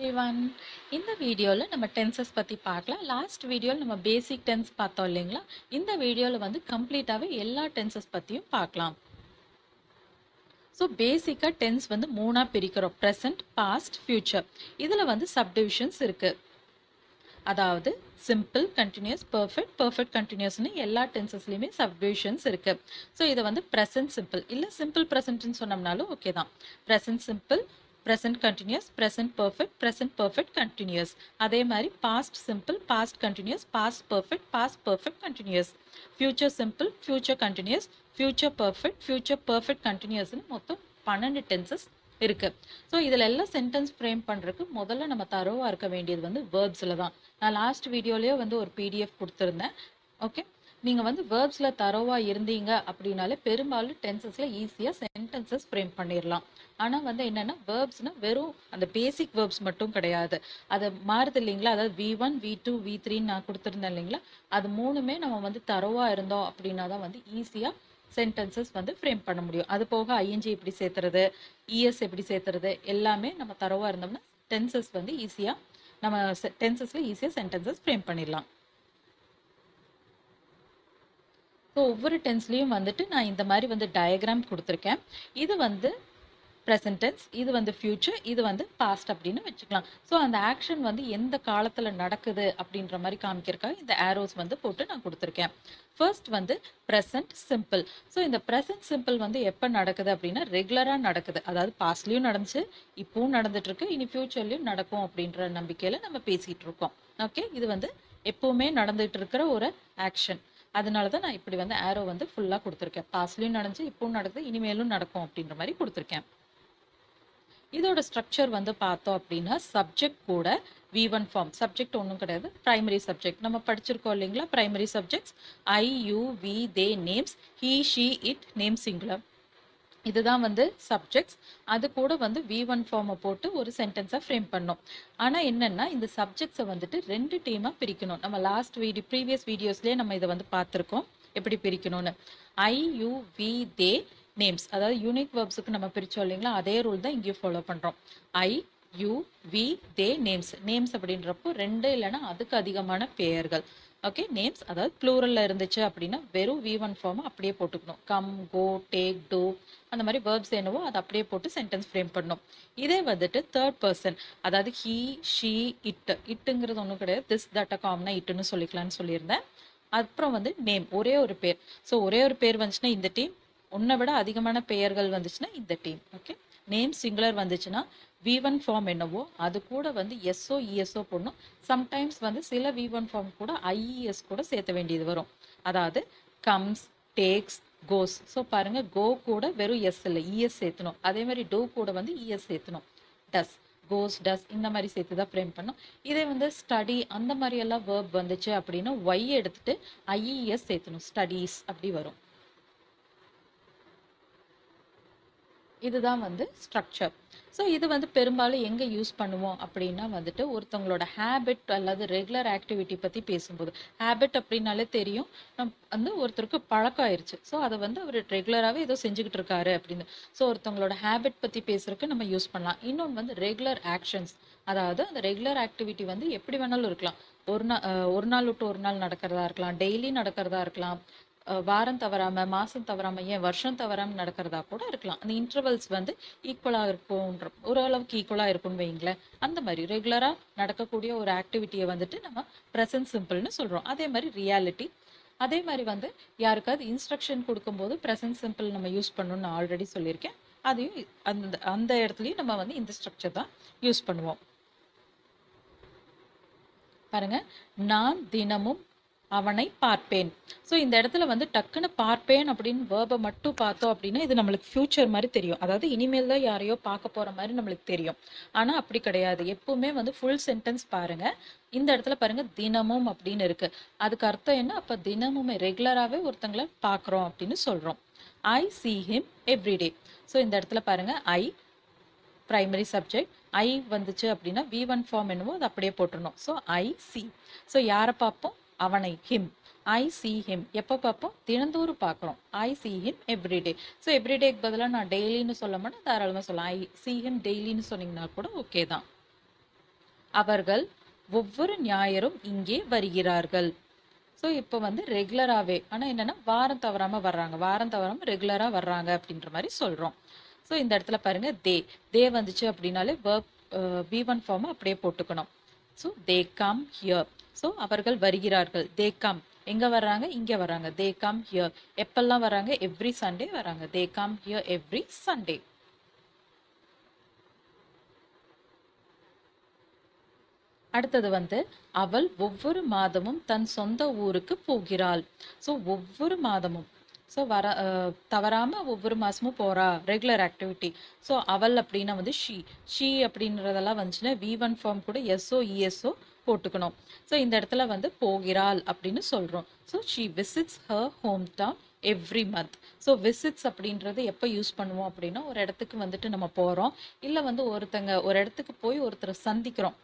Everyone இந்த வீடியோவில் நம்ம டென்சஸ் பற்றி பார்க்கலாம். லாஸ்ட் வீடியோவில் நம்ம பேசிக் டென்ஸ் பார்த்தோம் இல்லைங்களா? இந்த வீடியோவில் வந்து கம்ப்ளீட்டாகவே எல்லா டென்சஸ் பற்றியும் பார்க்கலாம். ஸோ பேசிக்காக டென்ஸ் வந்து மூணாக பிரிக்கிறோம். ப்ரெசன்ட் பாஸ்ட் ஃப்யூச்சர் இதில் வந்து சப்டிவிஷன்ஸ் இருக்குது அதாவது சிம்பிள் கண்டினியூஸ் பர்ஃபெக்ட் பர்ஃபெக்ட் கண்டினியூஸ்னு எல்லா டென்சஸ்லையுமே சப்டிவிஷன்ஸ் இருக்குது ஸோ இதை வந்து ப்ரெசன்ட் சிம்பிள் இல்லை சிம்பிள் ப்ரெசன்ட்னு சொன்னோம்னாலும் ஓகே தான். Present simple present continuous present perfect present perfect continuous அதே மாதிரி past simple past continuous past perfect past perfect continuous future simple future continuous future perfect future perfect continuous மொத்தம் பன்னெண்டு tenses இருக்குது so இதில் எல்லாம் சென்டென்ஸ் ஃப்ரேம் பண்ணுறதுக்கு முதல்ல நம்ம தரோவாக இருக்க வேண்டியது வந்து வேர்ப்ஸில் தான். நான் லாஸ்ட் வீடியோலேயே வந்து ஒரு பிடிஎஃப் கொடுத்துருந்தேன். ஓகே நீங்கள் வந்து வேர்ப்ஸில் தரோவாக இருந்தீங்க அப்படின்னாலே பெரும்பாலும் டென்சஸில் ஈஸியாக சென்டென்சஸ் ஃப்ரேம் பண்ணிடலாம் ஆனால் வந்து என்னென்னா வேர்ப்ஸ்னால் வெறும் அந்த பேசிக் வேர்ப்ஸ் மட்டும் கிடையாது. அது மாறுது இல்லைங்களா? அதாவது V one V two we த்ரீன்னு நான் கொடுத்துருந்தேன் இல்லைங்களா? அது மூணுமே நம்ம வந்து தரவாக இருந்தோம் அப்படின்னா தான் வந்து ஈஸியாக சென்டென்சஸ் வந்து ஃப்ரேம் பண்ண முடியும். அது போக ஐஎன்ஜி எப்படி சேர்த்துறது இஎஸ் எப்படி சேர்த்துறது எல்லாமே நம்ம தரவாக இருந்தோம்னா டென்சஸ் வந்து ஈஸியாக நம்ம டென்சஸில் ஈஸியாக சென்டென்சஸ் ஃப்ரேம் பண்ணிடலாம். ஸோ ஒவ்வொரு டென்ஸ்லேயும் வந்துட்டு நான் இந்த மாதிரி வந்து டயக்ராம் கொடுத்துருக்கேன். இது வந்து ப்ரெசன்டென்ஸ் இது வந்து ஃப்யூச்சர் இது வந்து பாஸ்ட் அப்படின்னு வச்சுக்கலாம். ஸோ அந்த ஆக்ஷன் வந்து எந்த காலத்தில் நடக்குது அப்படின்ற மாதிரி காமிக்கிறக்காக இந்த ஆரோஸ் வந்து போட்டு நான் கொடுத்துருக்கேன். ஃபர்ஸ்ட் வந்து ப்ரெசன்ட் சிம்பிள் ஸோ இந்த ப்ரெசன்ட் சிம்பிள் வந்து எப்போ நடக்குது அப்படின்னா ரெகுலராக நடக்குது. அதாவது பாஸ்ட்லேயும் நடந்துச்சு இப்போவும் நடந்துட்டுருக்கு இனி ஃப்யூச்சர்லேயும் நடக்கும் அப்படின்ற நம்பிக்கையில் நம்ம பேசிகிட்டு இருக்கோம். ஓகே இது வந்து எப்போவுமே நடந்துகிட்டு இருக்கிற ஒரு ஆக்ஷன் அதனால தான் நான் இப்படி வந்து ஆரோ வந்து ஃபுல்லாக கொடுத்துருக்கேன். பாஸ்ட்லேயும் நடந்துச்சு இப்போவும் நடக்குது இனிமேலும் நடக்கும் அப்படின்ற மாதிரி கொடுத்துருக்கேன். இதோட ஸ்ட்ரக்சர் வந்து பார்த்தோம் அப்படின்னா சப்ஜெக்ட் கூட வி ஒன் ஃபார்ம் சப்ஜெக்ட் ஒன்றும் கிடையாது. ப்ரைமரி சப்ஜெக்ட் நம்ம படிச்சிருக்கோம் இல்லைங்களா? Primary subjects I you we they names he she it name singular இதுதான் வந்து சப்ஜெக்ட்ஸ் அது கூட வந்து வி ஒன் ஃபார்மை போட்டு ஒரு சென்டென்ஸாக ஃப்ரேம் பண்ணோம். ஆனால் என்னென்னா இந்த சப்ஜெக்ட்ஸை வந்துட்டு ரெண்டு டீமாக பிரிக்கணும். நம்ம லாஸ்ட் வீடியோ ப்ரீவியஸ் வீடியோஸ்லேயே நம்ம இதை வந்து பார்த்துருக்கோம். எப்படி பிரிக்கணும்னு? I you we they names அதாவது யூனிக் வேர்ப்ஸுக்கு நம்ம பிரித்தோம் இல்லைங்களா? அதே ரூல் தான் இங்கேயும் ஃபாலோ பண்ணுறோம் I you we they names names அப்படின்றப்போ ரெண்டு இல்லைன்னா அதுக்கு அதிகமான பெயர்கள். ஓகே நேம்ஸ் அதாவது ப்ளூரலில் இருந்துச்சு அப்படின்னா வெறும் வி ஒன் ஃபார்மை அப்படியே போட்டுக்கணும். கம் கோ டேக் டூ அந்த மாதிரி வேர்ப்ஸ் என்னவோ அதை அப்படியே போட்டு சென்டென்ஸ் ஃப்ரேம் பண்ணணும். இதே வந்துட்டு தேர்ட் பர்சன் அதாவது ஹீ ஷீ இட் இட்டுங்கிறது ஒன்றும் கிடையாது. திஸ் தட் காம்னா இட்டுன்னு சொல்லிக்கலாம்னு சொல்லியிருந்தேன். அப்புறம் வந்து நேம் ஒரே ஒரு பேர். ஸோ ஒரே ஒரு பேர் வந்துச்சுன்னா இந்த டீம் ஒன்றை விட அதிகமான பெயர்கள் வந்துச்சுன்னா இந்த டீம் ஓகே நேம் சிங்குலர் வந்துச்சுன்னா வி ஒன் ஃபார்ம் என்னவோ அது கூட வந்து எஸ்ஓ இஎஸ்ஓ போடணும். சம்டைம்ஸ் வந்து சில வி ஒன் ஃபார்ம் கூட ஐஇஎஸ் கூட சேர்த்த வேண்டியது வரும். அதாவது கம்ஸ் டேக்ஸ் கோஸ் ஸோ பாருங்கள் கோ கூட வெறும் எஸ் இல்லை. இஎஸ் சேர்த்தணும். அதே மாதிரி டோ கூட வந்து இஎஸ் சேர்த்தணும். டஸ் கோஸ் டஸ் இந்த மாதிரி சேர்த்து தான் ஃப்ரேம் பண்ணும் இதே வந்து ஸ்டடி அந்த மாதிரி எல்லாம் வேர்ப் வந்துச்சு அப்படின்னா ஒய் எடுத்துட்டு ஐஇஎஸ் சேர்த்தணும். ஸ்டடீஸ் அப்படி வரும். இதுதான் வந்து ஸ்ட்ரக்சர் ஸோ இது வந்து பெரும்பாலும் எங்கே யூஸ் பண்ணுவோம் அப்படின்னா வந்துட்டு ஒருத்தவங்களோட ஹேபிட் அல்லது ரெகுலர் ஆக்டிவிட்டி பற்றி பேசும்போது. ஹேபிட் அப்படின்னாலே தெரியும். நம் வந்து ஒருத்தருக்கு பழக்கம் ஆயிடுச்சு ஸோ அதை வந்து அவர் ரெகுலராகவே ஏதோ செஞ்சுக்கிட்டு இருக்காரு அப்படின்னு. ஸோ ஒருத்தவங்களோட ஹேபிட் பற்றி பேசுறதுக்கு நம்ம யூஸ் பண்ணலாம். இன்னொன்று வந்து ரெகுலர் ஆக்ஷன்ஸ் அதாவது அந்த ரெகுலர் ஆக்டிவிட்டி வந்து எப்படி வேணாலும் இருக்கலாம். ஒரு நாள் ஒரு நாள் விட்டு ஒரு நாள் நடக்கிறதா இருக்கலாம். டெய்லி நடக்கிறதா இருக்கலாம். வாரம் தவறாம மாதம் தவறாமல் ஏன் வருஷம் தவறாமல் நடக்கிறதா கூட இருக்கலாம். அந்த இன்டர்வல்ஸ் வந்து ஈக்குவலா இருக்கும்ன்ற ஓரளவுக்கு ஈக்குவலா இருக்கும்னு வைங்களேன் அந்த மாதிரி ரெகுலராக நடக்கக்கூடிய ஒரு ஆக்டிவிட்டியை வந்துட்டு நம்ம ப்ரெசன்ட் சிம்பிள்னு சொல்கிறோம் அதே மாதிரி ரியாலிட்டி அதே மாதிரி வந்து யாருக்காவது இன்ஸ்ட்ரக்ஷன் கொடுக்கும்போது ப்ரெசன்ட் சிம்பிள் நம்ம யூஸ் பண்ணணும்னு நான் ஆல்ரெடி சொல்லியிருக்கேன். அதையும் அந்த அந்த இடத்துலையும் நம்ம வந்து இந்த ஸ்ட்ரக்சர் தான் யூஸ் பண்ணுவோம். பாருங்க நான் தினமும் அவனை பார்ப்பேன். ஸோ இந்த இடத்துல வந்து டக்குன்னு பார்ப்பேன் அப்படின்னு வேர்பை மட்டும் பார்த்தோம் அப்படின்னா இது நம்மளுக்கு ஃபியூச்சர் மாதிரி தெரியும். அதாவது இனிமேல் தான் யாரையோ பார்க்க போகிற மாதிரி நம்மளுக்கு தெரியும். ஆனால் அப்படி கிடையாது. எப்பவுமே வந்து ஃபுல் சென்டென்ஸ் பாருங்க. இந்த இடத்துல பாருங்க தினமும் அப்படின்னு இருக்கு. அதுக்கு அர்த்தம் என்ன? அப்போ தினமுமே ரெகுலராகவே ஒருத்தங்களை பார்க்குறோம் அப்படின்னு சொல்கிறோம் I see him every day so இந்த இடத்துல பாருங்க ஐ ப்ரைமரி சப்ஜெக்ட் ஐ வந்துச்சு அப்படின்னா வி ஒன் ஃபார்ம் என்னவோ அது அப்படியே போட்டுருணும் ஸோ ஐ சி ஸோ யாரை பார்ப்போம்? அவனை ஹிம். ஐ சி ஹிம் எப்போ பார்ப்போம்? தினந்தோறும் பார்க்குறோம். I see him every day so எவ்ரிடேக்கு பதிலாக நான் டெய்லின்னு சொல்ல மாட்டேன். தாராளமாக சொல்லலாம். ஐ சி ஹிம் டெய்லின்னு சொன்னீங்கன்னா கூட ஓகே தான். அவர்கள் ஒவ்வொரு ஞாயிறும் இங்கே வருகிறார்கள். ஸோ இப்போ வந்து ரெகுலராகவே ஆனால் என்னென்னா வாரம் தவறாமல் வர்றாங்க. வாரம் தவறாமல் ரெகுலராக வர்றாங்க அப்படின்ற மாதிரி சொல்கிறோம் ஸோ இந்த இடத்துல பாருங்கள் தே தே வந்துச்சு அப்படின்னாலே வேர்ப் பி ஒன் ஃபார்மை அப்படியே போட்டுக்கணும். So they come here so அவர்கள் வருகிறார்கள். தே கம் எங்கே வர்றாங்க? இங்கே வர்றாங்க. தே கம் ஹியர் எப்பெல்லாம் வராங்க எவ்ரி சண்டே வராங்க they come here every Sunday அடுத்தது வந்து அவள் ஒவ்வொரு மாதமும் தன் சொந்த ஊருக்கு போகிறாள். ஸோ ஒவ்வொரு மாதமும். ஸோ வர தவறாமல் தவறாம ஒவ்வொரு மாசமும் போறா. ரெகுலர் ஆக்டிவிட்டி ஸோ அவள் அப்படின்னா வந்து ஷீ ஷீ அப்படின்றதெல்லாம் வந்துச்சுன்னா வி ஒன் ஃபார்ம் கூட S O E S O போட்டுக்கணும். ஸோ இந்த இடத்துல வந்து போகிறாள் அப்படின்னு சொல்கிறோம் so she visits her hometown every month so visits அப்படின்றது எப்போ யூஸ் பண்ணுவோம் அப்படின்னா ஒரு இடத்துக்கு வந்துட்டு நம்ம போகிறோம் இல்லை வந்து ஒருத்தங்க ஒரு இடத்துக்கு போய் ஒருத்தரை சந்திக்கிறோம்.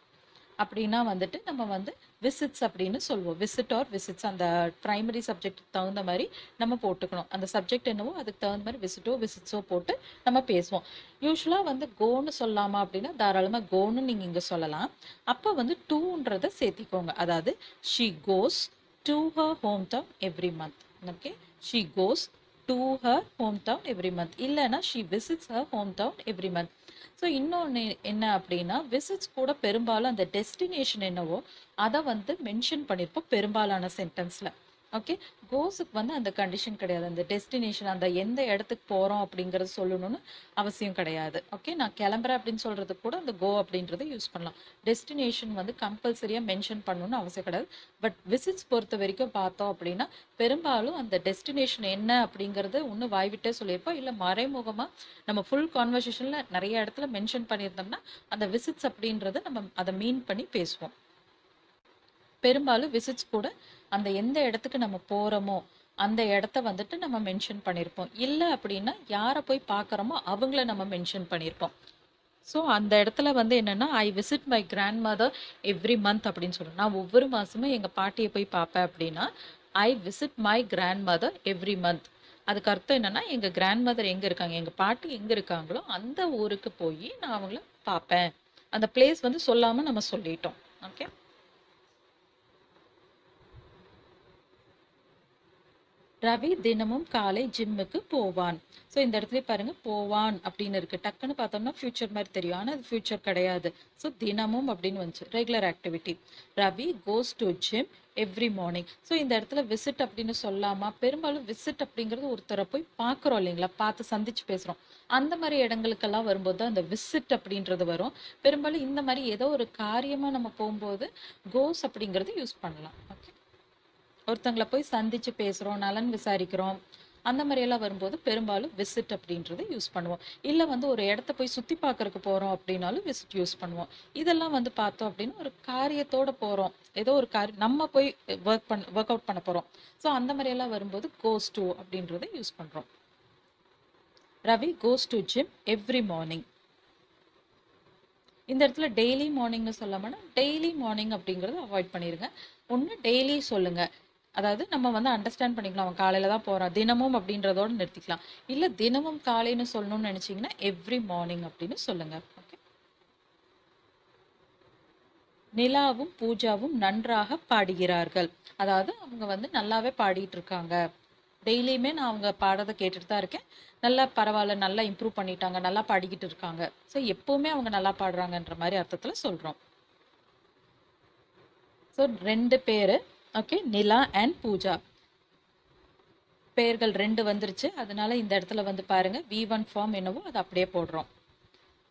அப்படின்னா வந்துட்டு நம்ம வந்து விசிட்ஸ் அப்படின்னு சொல்லுவோம் விசிட் ஆர் விசிட்ஸ் அந்த ப்ரைமரி சப்ஜெக்ட் தகுந்த மாதிரி நம்ம போட்டுக்கணும். அந்த சப்ஜெக்ட் என்னவோ அதுக்கு தகுந்த மாதிரி விசிட்டோ விசிட்ஸோ போட்டு நம்ம பேசுவோம். யூஸ்வலாக வந்து கோன்னு சொல்லாமா அப்படின்னா தாராளமாக கோன்னு நீங்கள் இங்கே சொல்லலாம். அப்போ வந்து டூன்றதை சேர்த்திக்கோங்க. அதாவது she goes to her hometown every month okay she goes to her hometown every month இல்லைன்னா she visits her hometown every month so இன்னொன்று என்ன அப்படின்னா விசிட்ஸ் கூட பெரும்பாலும் அந்த டெஸ்டினேஷன் என்னவோ அதை வந்து மென்ஷன் பண்ணியிருப்போம் பெரும்பாலான சென்டென்ஸில் ஓகே கோஸுக்கு வந்து அந்த கண்டிஷன் கிடையாது. அந்த டெஸ்டினேஷன் அந்த எந்த இடத்துக்கு போகிறோம் அப்படிங்கிறது சொல்லணும்னு அவசியம் கிடையாது. ஓகே நான் கிளம்புறேன் அப்படின்னு சொல்கிறதுக்கு கூட அந்த கோ அப்படின்றத யூஸ் பண்ணலாம். டெஸ்டினேஷன் வந்து கம்பல்சரியாக மென்ஷன் பண்ணணும்னு அவசியம் கிடையாது. பட் விசிட்ஸ் பொறுத்த வரைக்கும் பார்த்தோம் அப்படின்னா பெரும்பாலும் அந்த டெஸ்டினேஷன் என்ன அப்படிங்கிறது ஒன்று வாய்விட்டே சொல்லியிருப்போம். இல்லை மறைமுகமாக நம்ம ஃபுல் கான்வர்சேஷனில் நிறைய இடத்துல மென்ஷன் பண்ணியிருந்தோம்னா அந்த விசிட்ஸ் அப்படின்றத நம்ம அதை மீன் பண்ணி பேசுவோம். பெரும்பாலும் விசிட்ஸ் கூட அந்த எந்த இடத்துக்கு நம்ம போகிறோமோ அந்த இடத்த வந்துட்டு நம்ம மென்ஷன் பண்ணியிருப்போம் இல்லை அப்படின்னா யாரை போய் பார்க்குறோமோ அவங்கள நம்ம மென்ஷன் பண்ணியிருப்போம் ஸோ அந்த இடத்துல வந்து என்னென்னா I visit my grandmother every month அப்படின்னு சொல்லுவேன் நான் ஒவ்வொரு மாதமும் எங்கள் பாட்டியை போய் பார்ப்பேன் அப்படின்னா I visit my grandmother every month அதுக்கு அர்த்தம் என்னென்னா எங்கள் கிராண்ட் மதர் எங்கே இருக்காங்க எங்கள் பாட்டி எங்கே இருக்காங்களோ அந்த ஊருக்கு போய் நான் அவங்கள பார்ப்பேன். அந்த பிளேஸ் வந்து சொல்லாமல் நம்ம சொல்லிட்டோம். ஓகே ரவி தினமும் காலை ஜிம்முக்கு போவான். ஸோ இந்த இடத்துல பாருங்க போவான் அப்படின்னு இருக்கு. டக்குன்னு பார்த்தோம்னா ஃபியூச்சர் மாதிரி தெரியும். ஆனால் அது ஃபியூச்சர் கிடையாது. ஸோ தினமும் அப்படின்னு வந்துச்சு. Regular activity Ravi goes to gym every morning so இந்த இடத்துல விசிட் அப்படின்னு சொல்லாமா பெரும்பாலும் விசிட் அப்படிங்கிறது ஒருத்தரை போய் பார்க்குறோம் இல்லைங்களா? பார்த்து சந்திச்சு பேசுகிறோம் அந்த மாதிரி இடங்களுக்கெல்லாம் வரும்போது தான் அந்த விசிட் அப்படின்றது வரும். பெரும்பாலும் இந்த மாதிரி ஏதோ ஒரு காரியமாக நம்ம போகும்போது கோஸ் அப்படிங்கிறது யூஸ் பண்ணலாம். ஓகே ஒருத்தங்களை போய் சந்திச்சு பேசுகிறோம் நலன் விசாரிக்கிறோம் அந்த மாதிரியெல்லாம் வரும்போது பெரும்பாலும் விசிட் அப்படின்றத யூஸ் பண்ணுவோம். இல்லை வந்து ஒரு இடத்த போய் சுற்றி பார்க்கறதுக்கு போகிறோம் அப்படின்னாலும் விசிட் யூஸ் பண்ணுவோம். இதெல்லாம் வந்து பார்த்தோம் அப்படின்னா ஒரு காரியத்தோட போகிறோம் ஏதோ ஒரு காரி நம்ம போய் ஒர்க் பண்ண ஒர்க் அவுட் பண்ண போகிறோம் ஸோ அந்த மாதிரியெல்லாம் வரும்போது கோஸ் டு அப்படின்றத யூஸ் பண்ணுறோம் Ravi goes to gym every morning இந்த இடத்துல டெய்லி மார்னிங்னு சொல்லாமன்னா டெய்லி மார்னிங் அப்படிங்கிறத அவாய்ட் பண்ணிடுங்க ஒன்று டெய்லி சொல்லுங்கள் அதாவது நம்ம வந்து அண்டர்ஸ்டாண்ட் பண்ணிக்கலாம். அவன் காலையில தான் போறான். தினமும் அப்படின்றதோட நிறுத்திக்கலாம். இல்ல தினமும் காலைன்னு சொல்லணும்னு நினைச்சீங்கன்னா எவ்ரி மார்னிங் அப்படின்னு சொல்லுங்க. ஓகே நிலாவும் பூஜாவும் நன்றாக பாடுகிறார்கள். அதாவது அவங்க வந்து நல்லாவே பாடிட்டு இருக்காங்க. டெய்லியுமே நான் அவங்க பாடுறதை கேட்டுட்டு தான் இருக்கேன். நல்லா பரவாயில்ல நல்லா இம்ப்ரூவ் பண்ணிட்டாங்க நல்லா பாடிக்கிட்டு இருக்காங்க. ஸோ எப்பவுமே அவங்க நல்லா பாடுறாங்கன்ற மாதிரி அர்த்தத்தில் சொல்றோம். ஸோ ரெண்டு பேர் ஓகே நிலா அண்ட் பூஜா. பெயர்கள் ரெண்டு வந்துருச்சு. அதனால இந்த இடத்துல வந்து பாருங்கள் வி ஒன் ஃபார்ம் என்னவோ அதை அப்படியே போடுறோம்.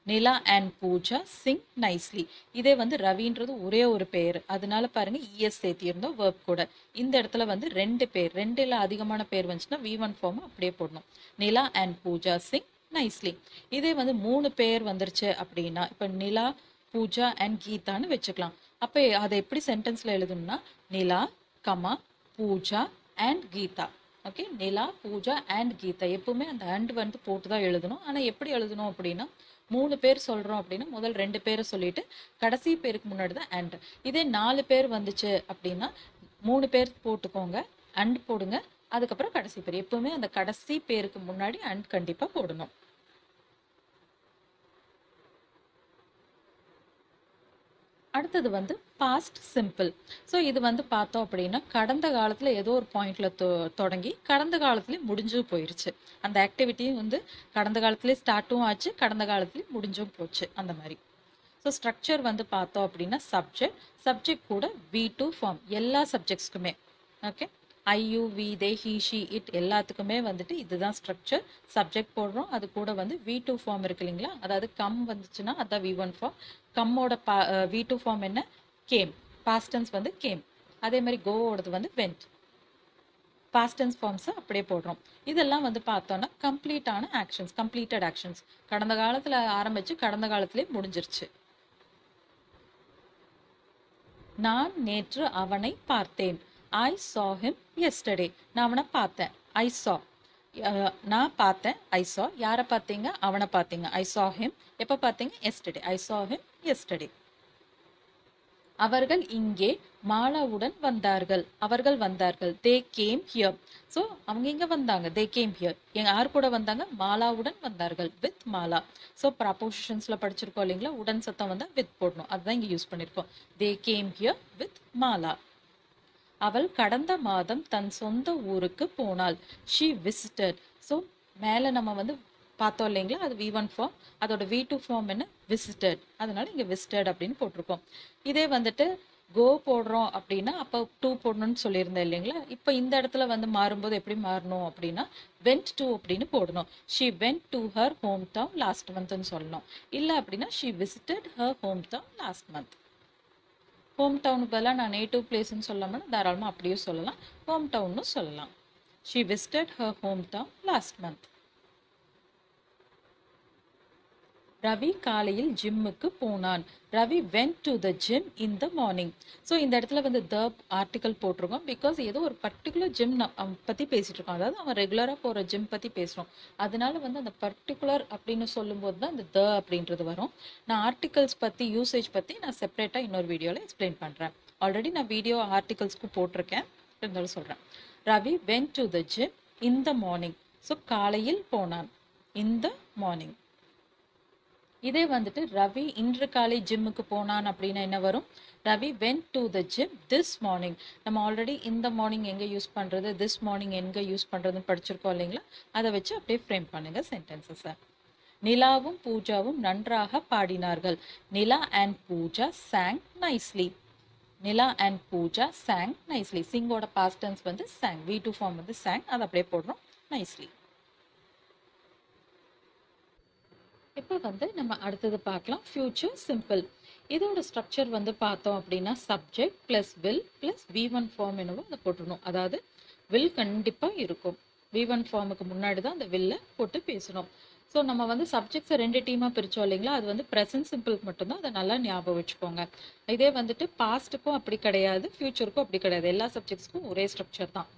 Nila and Pooja sing nicely இதே வந்து ரவின்றது ஒரே ஒரு பெயர் அதனால பாருங்க இஎஸ் சேர்த்தியிருந்தோம் வேர்ப் கூட. இந்த இடத்துல வந்து ரெண்டு பேர் ரெண்டில் அதிகமான பேர் வந்துச்சுன்னா வி ஒன் ஃபார்ம் அப்படியே போடணும். Nila and Pooja sing nicely இதே வந்து மூணு பேர் வந்துருச்சு அப்படின்னா இப்போ நிலா பூஜா அண்ட் கீதான்னு வச்சுக்கலாம். அப்போ அதை எப்படி சென்டென்ஸில் எழுதணும்னா Nila comma Pooja and Geetha. Okay Nila Pooja and Geetha. எப்பவுமே அந்த அண்ட் வந்து போட்டு தான் எழுதணும். ஆனால் எப்படி எழுதணும் அப்படின்னா மூணு பேர் சொல்கிறோம் அப்படின்னா முதல் ரெண்டு பேரை சொல்லிட்டு கடைசி பேருக்கு முன்னாடி தான் அண்ட் இதே நாலு பேர் வந்துச்சு அப்படின்னா மூணு பேர் போட்டுக்கோங்க அண்ட் போடுங்க. அதுக்கப்புறம் கடைசி பேர். எப்பவுமே அந்த கடைசி பேருக்கு முன்னாடி அண்ட் கண்டிப்பாக போடணும். அடுத்தது வந்து பாஸ்ட் சிம்பிள் ஸோ இது வந்து பார்த்தோம் அப்படின்னா கடந்த காலத்தில் ஏதோ ஒரு பாயிண்டில் தொ தொடங்கி கடந்த காலத்துலேயே முடிஞ்சும் போயிருச்சு. அந்த ஆக்டிவிட்டியும் வந்து கடந்த காலத்துலேயே ஸ்டார்ட்டும் ஆச்சு கடந்த காலத்துலேயே முடிஞ்சும் போச்சு அந்த மாதிரி. ஸோ ஸ்ட்ரக்சர் வந்து பார்த்தோம் அப்படின்னா சப்ஜெக்ட் சப்ஜெக்ட் கூட வி டூ ஃபார்ம் எல்லா சப்ஜெக்ட்ஸ்க்குமே okay I you we they he she it எல்லாத்துக்குமே வந்துட்டு இதுதான் ஸ்ட்ரக்சர் சப்ஜெக்ட் போடுறோம். அது கூட வந்து வி டூ ஃபார்ம் இருக்கு இல்லைங்களா? அதாவது கம் வந்துச்சுன்னா அதான் வி ஒன் ஃபார்ம் கம்மோட பா வி டூ ஃபார்ம் என்ன? கேம் பாஸ்டன்ஸ் வந்து கேம் அதே மாதிரி கோவோடது வந்து வெண்ட் பாஸ்டன்ஸ் ஃபார்ம்ஸை அப்படியே போடுறோம். இதெல்லாம் வந்து பார்த்தோன்னா கம்ப்ளீட்டான ஆக்ஷன்ஸ் கம்ப்ளீட்டட் ஆக்ஷன்ஸ் கடந்த காலத்தில் ஆரம்பித்து கடந்த காலத்திலே முடிஞ்சிருச்சு. நான் நேற்று அவனை பார்த்தேன். ஐ சா ஹிம் எஸ்டர்டே நான் அவனை பார்த்தேன். ஐ சா நான் பார்த்தேன். ஐ சா யாரை பார்த்தீங்க? அவனை பார்த்தீங்க. ஐ சா ஹிம் எப்போ பார்த்தீங்க? எஸ்டர்டே ஐ சா ஹிம் எஸ்டர்டே அவர்கள் இங்கே மாலாவுடன் வந்தார்கள். அவர்கள் வந்தார்கள். தே கேம் ஹியர் ஸோ அவங்க இங்கே வந்தாங்க? தே கேம் ஹியர் எங்க யார் கூட வந்தாங்க? மாலாவுடன் வந்தார்கள் வித் மாலா. ஸோ ப்ராப்போசிஷன்ஸ்ல படிச்சிருக்கோம் இல்லைங்களா? உடன் சத்தம் வந்தால் வித் போடணும். அதுதான் இங்கே யூஸ் பண்ணியிருக்கோம் they came here with Mala. அவள் கடந்த மாதம் தன் சொந்த ஊருக்கு போனாள். ஷீ விசிட்டட் ஸோ மேலே நம்ம வந்து பார்த்தோம் இல்லைங்களா? அது வி ஒன் ஃபார்ம் அதோட வி டூ ஃபார்ம் என்ன? விசிட்டட் அதனால இங்கே விசிட்டட் அப்படின்னு போட்டிருக்கோம். இதே வந்துட்டு கோ போடுறோம் அப்படின்னா அப்போ டூ போடணும்னு சொல்லியிருந்தேன் இல்லைங்களா? இப்போ இந்த இடத்துல வந்து மாறும்போது எப்படி மாறணும் அப்படின்னா வென்ட் டூ அப்படின்னு போடணும். She went to her home town last மந்த்னு சொல்லணும். இல்லை அப்படின்னா she visited her home town last month home டவுனுக்கு பதிலாக நான் நேட்டிவ் பிளேஸ்ன்னு சொல்லாமல் தாராளமாக அப்படியும் சொல்லலாம். ஹோம் டவுன்னு சொல்லலாம். She visited her home town last month Ravi காலையில் ஜிம்முக்கு போனான். Ravi went to the gym in the morning so இந்த இடத்துல வந்து த ஆர்டிக்கல் போட்டிருக்கோம். பிகாஸ் ஏதோ ஒரு பர்டிகுலர் ஜிம் பற்றி பேசிகிட்டு இருக்கோம் அதாவது அவன் ரெகுலராக போகிற ஜிம் பற்றி பேசுகிறோம் அதனால வந்து அந்த பர்டிகுலர் அப்படின்னு சொல்லும்போது தான் இந்த த அப்படின்றது வரும். நான் ஆர்டிகல்ஸ் பற்றி யூசேஜ் பற்றி நான் செப்பரேட்டாக இன்னொரு வீடியோவில் எக்ஸ்பிளைன் பண்ணுறேன் ஆல்ரெடி நான் வீடியோ ஆர்டிகல்ஸ்க்கு போட்டிருக்கேன். இருந்தாலும் சொல்கிறேன் Ravi went to the gym in the morning so காலையில் போனான். இன் த மார்னிங் இதே வந்துட்டு ரவி இன்று காலை ஜிம்முக்கு போனான் அப்படின்னா என்ன வரும்? Ravi went to the gym this morning நம்ம ஆல்ரெடி இந்த மார்னிங் எங்கே யூஸ் பண்ணுறது திஸ் மார்னிங் எங்கே யூஸ் பண்ணுறதுன்னு படிச்சிருக்கோம் இல்லைங்களா? அதை வச்சு அப்படியே ஃப்ரேம் பண்ணுங்க சென்டென்சஸை நிலாவும் பூஜாவும் நன்றாக பாடினார்கள். Nila and Pooja sang nicely Nila and Pooja sang nicely சிங்கோட past tense வந்து சாங் வி டூ ஃபார்ம் வந்து சாங் அதை அப்படியே போடுறோம். நைஸ்லி இப்போ வந்து நம்ம அடுத்தது பார்க்கலாம். ஃபியூச்சர் சிம்பிள் இதோட ஸ்ட்ரக்சர் வந்து பார்த்தோம் அப்படின்னா subject plus will plus V one form என்னவோ அதை போட்டுடணும். அதாவது வில் கண்டிப்பாக இருக்கும். வி ஒன் ஃபார்முக்கு முன்னாடி தான் அந்த வில்லை போட்டு பேசணும். ஸோ நம்ம வந்து சப்ஜெக்ட்ஸை ரெண்டு டீமாக பிரித்தோம் இல்லைங்களா? அது வந்து ப்ரெசன்ட் சிம்பிளுக்கு மட்டும்தான் அதை நல்லா ஞாபகம் வச்சுக்கோங்க. இதே வந்துட்டு பாஸ்ட்டுக்கும் அப்படி கிடையாது ஃப்யூச்சருக்கும் அப்படி கிடையாது. எல்லா சப்ஜெக்ட்ஸ்க்கும் ஒரே ஸ்ட்ரக்சர் தான்.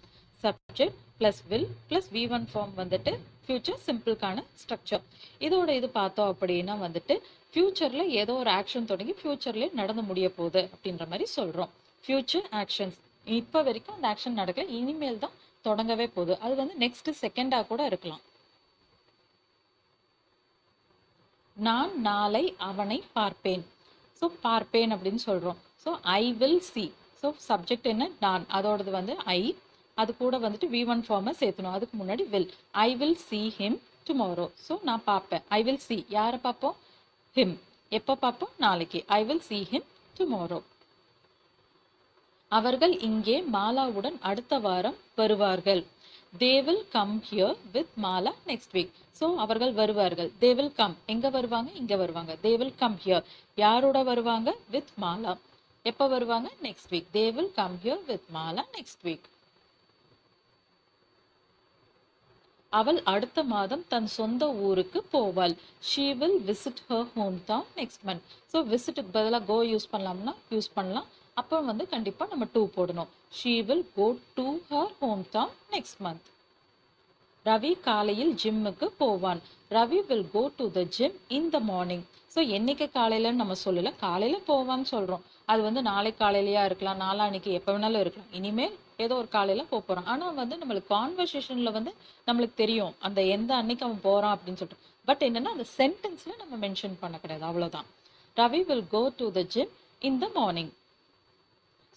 Subject plus will plus V one form வந்துட்டு ஃபியூச்சர் சிம்பிளுக்கான ஸ்ட்ரக்சர் இதோட இது பார்த்தோம் அப்படின்னா வந்துட்டு ஃபியூச்சரில் ஏதோ ஒரு ஆக்ஷன் தொடங்கி ஃபியூச்சர்லேயே நடந்து முடிய போகுது அப்படின்ற மாதிரி சொல்கிறோம் ஃபியூச்சர் ஆக்ஷன்ஸ் இப்போ வரைக்கும் அந்த ஆக்ஷன் நடக்கல இனிமேல் தான் தொடங்கவே போகுது. அது வந்து நெக்ஸ்ட் செகண்டாக கூட இருக்கலாம். நான் நாளை அவனை பார்ப்பேன். ஸோ பார்ப்பேன் அப்படின்னு சொல்கிறோம் so I will see so subject என்ன? நான். அதோடது வந்து ஐ அது கூட வந்துட்டு வி ஒன் ஃபார்மை சேர்த்தணும். அதுக்கு முன்னாடி will I will see him tomorrow so நான் பார்ப்பேன். ஐ வில் சி யாரை பார்ப்போம்? ஹிம் எப்போ பார்ப்போம்? நாளைக்கு. I will see him tomorrow அவர்கள் இங்கே மாலாவுடன் அடுத்த வாரம் வருவார்கள். They will come here with Mala next week so அவர்கள் வருவார்கள். தே வில் கம் எங்கே வருவாங்க? இங்கே வருவாங்க. தே வில் கம் ஹியர் யாரோட வருவாங்க? வித் மாலா. எப்போ வருவாங்க? Next week they will come here with Mala next week அவள் அடுத்த மாதம் தன் சொந்த ஊருக்கு போவாள். She will visit her home town next month so விசிட்டுக்கு பதிலாக கோ யூஸ் பண்ணலாம்னா யூஸ் பண்ணலாம். அப்போ வந்து கண்டிப்பாக நம்ம டூ போடணும். She will go to her home town next month Ravi காலையில் ஜிம்முக்கு போவான். Ravi will go to the gym in the morning so என்னைக்கு காலையிலன்னு நம்ம சொல்லல. காலையில் போவான்னு சொல்கிறோம் அது வந்து நாளை காலையிலையாக இருக்கலாம் நாளான்னைக்கு எப்போ வேணாலும் இருக்கலாம். இனிமேல் ஏதோ ஒரு காலையில் போக போறான் ஆனால் வந்து நம்மளுக்கு கான்வர்சேஷன்ல வந்து நம்மளுக்கு தெரியும். அந்த எந்த அன்னைக்கு அவன் போகிறான் அப்படின்னு சொல்லிட்டு. பட் என்னன்னா அந்த சென்டென்ஸ்ல நம்ம மென்ஷன் பண்ண கிடையாது அவ்வளவுதான். Ravi will go to the gym in the morning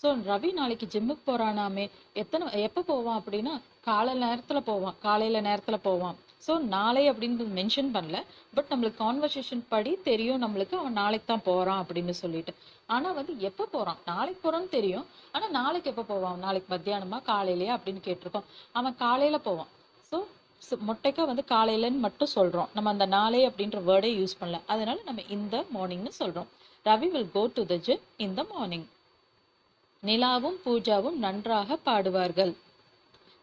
so Ravi நாளைக்கு ஜிம்முக்கு போறானாமே. எத்தனை எப்போ போவான் அப்படின்னா காலை நேரத்தில் போவான். காலையில் நேரத்தில் போவான். ஸோ நாளை அப்படின்னு மென்ஷன் பண்ணல. பட் நம்மளுக்கு கான்வர்சேஷன் படி தெரியும் நம்மளுக்கு அவன் நாளைக்கு தான் போகிறான் அப்படின்னு சொல்லிட்டு. ஆனால் வந்து எப்போ போகிறான் நாளைக்கு போகிறான்னு தெரியும். ஆனால் நாளைக்கு எப்போ போவான்? நாளைக்கு மத்தியானமா காலையிலையா அப்படின்னு கேட்டிருக்கோம். அவன் காலையில் போவான். ஸோ மொட்டைக்கா வந்து காலையிலன்னு மட்டும் சொல்கிறோம் நம்ம அந்த நாளை அப்படின்ற வேர்டை யூஸ் பண்ணல. அதனால நம்ம இந்த மார்னிங்னு சொல்கிறோம் Ravi will go to the gym in the morning நிலாவும் பூஜாவும் நன்றாக பாடுவார்கள்.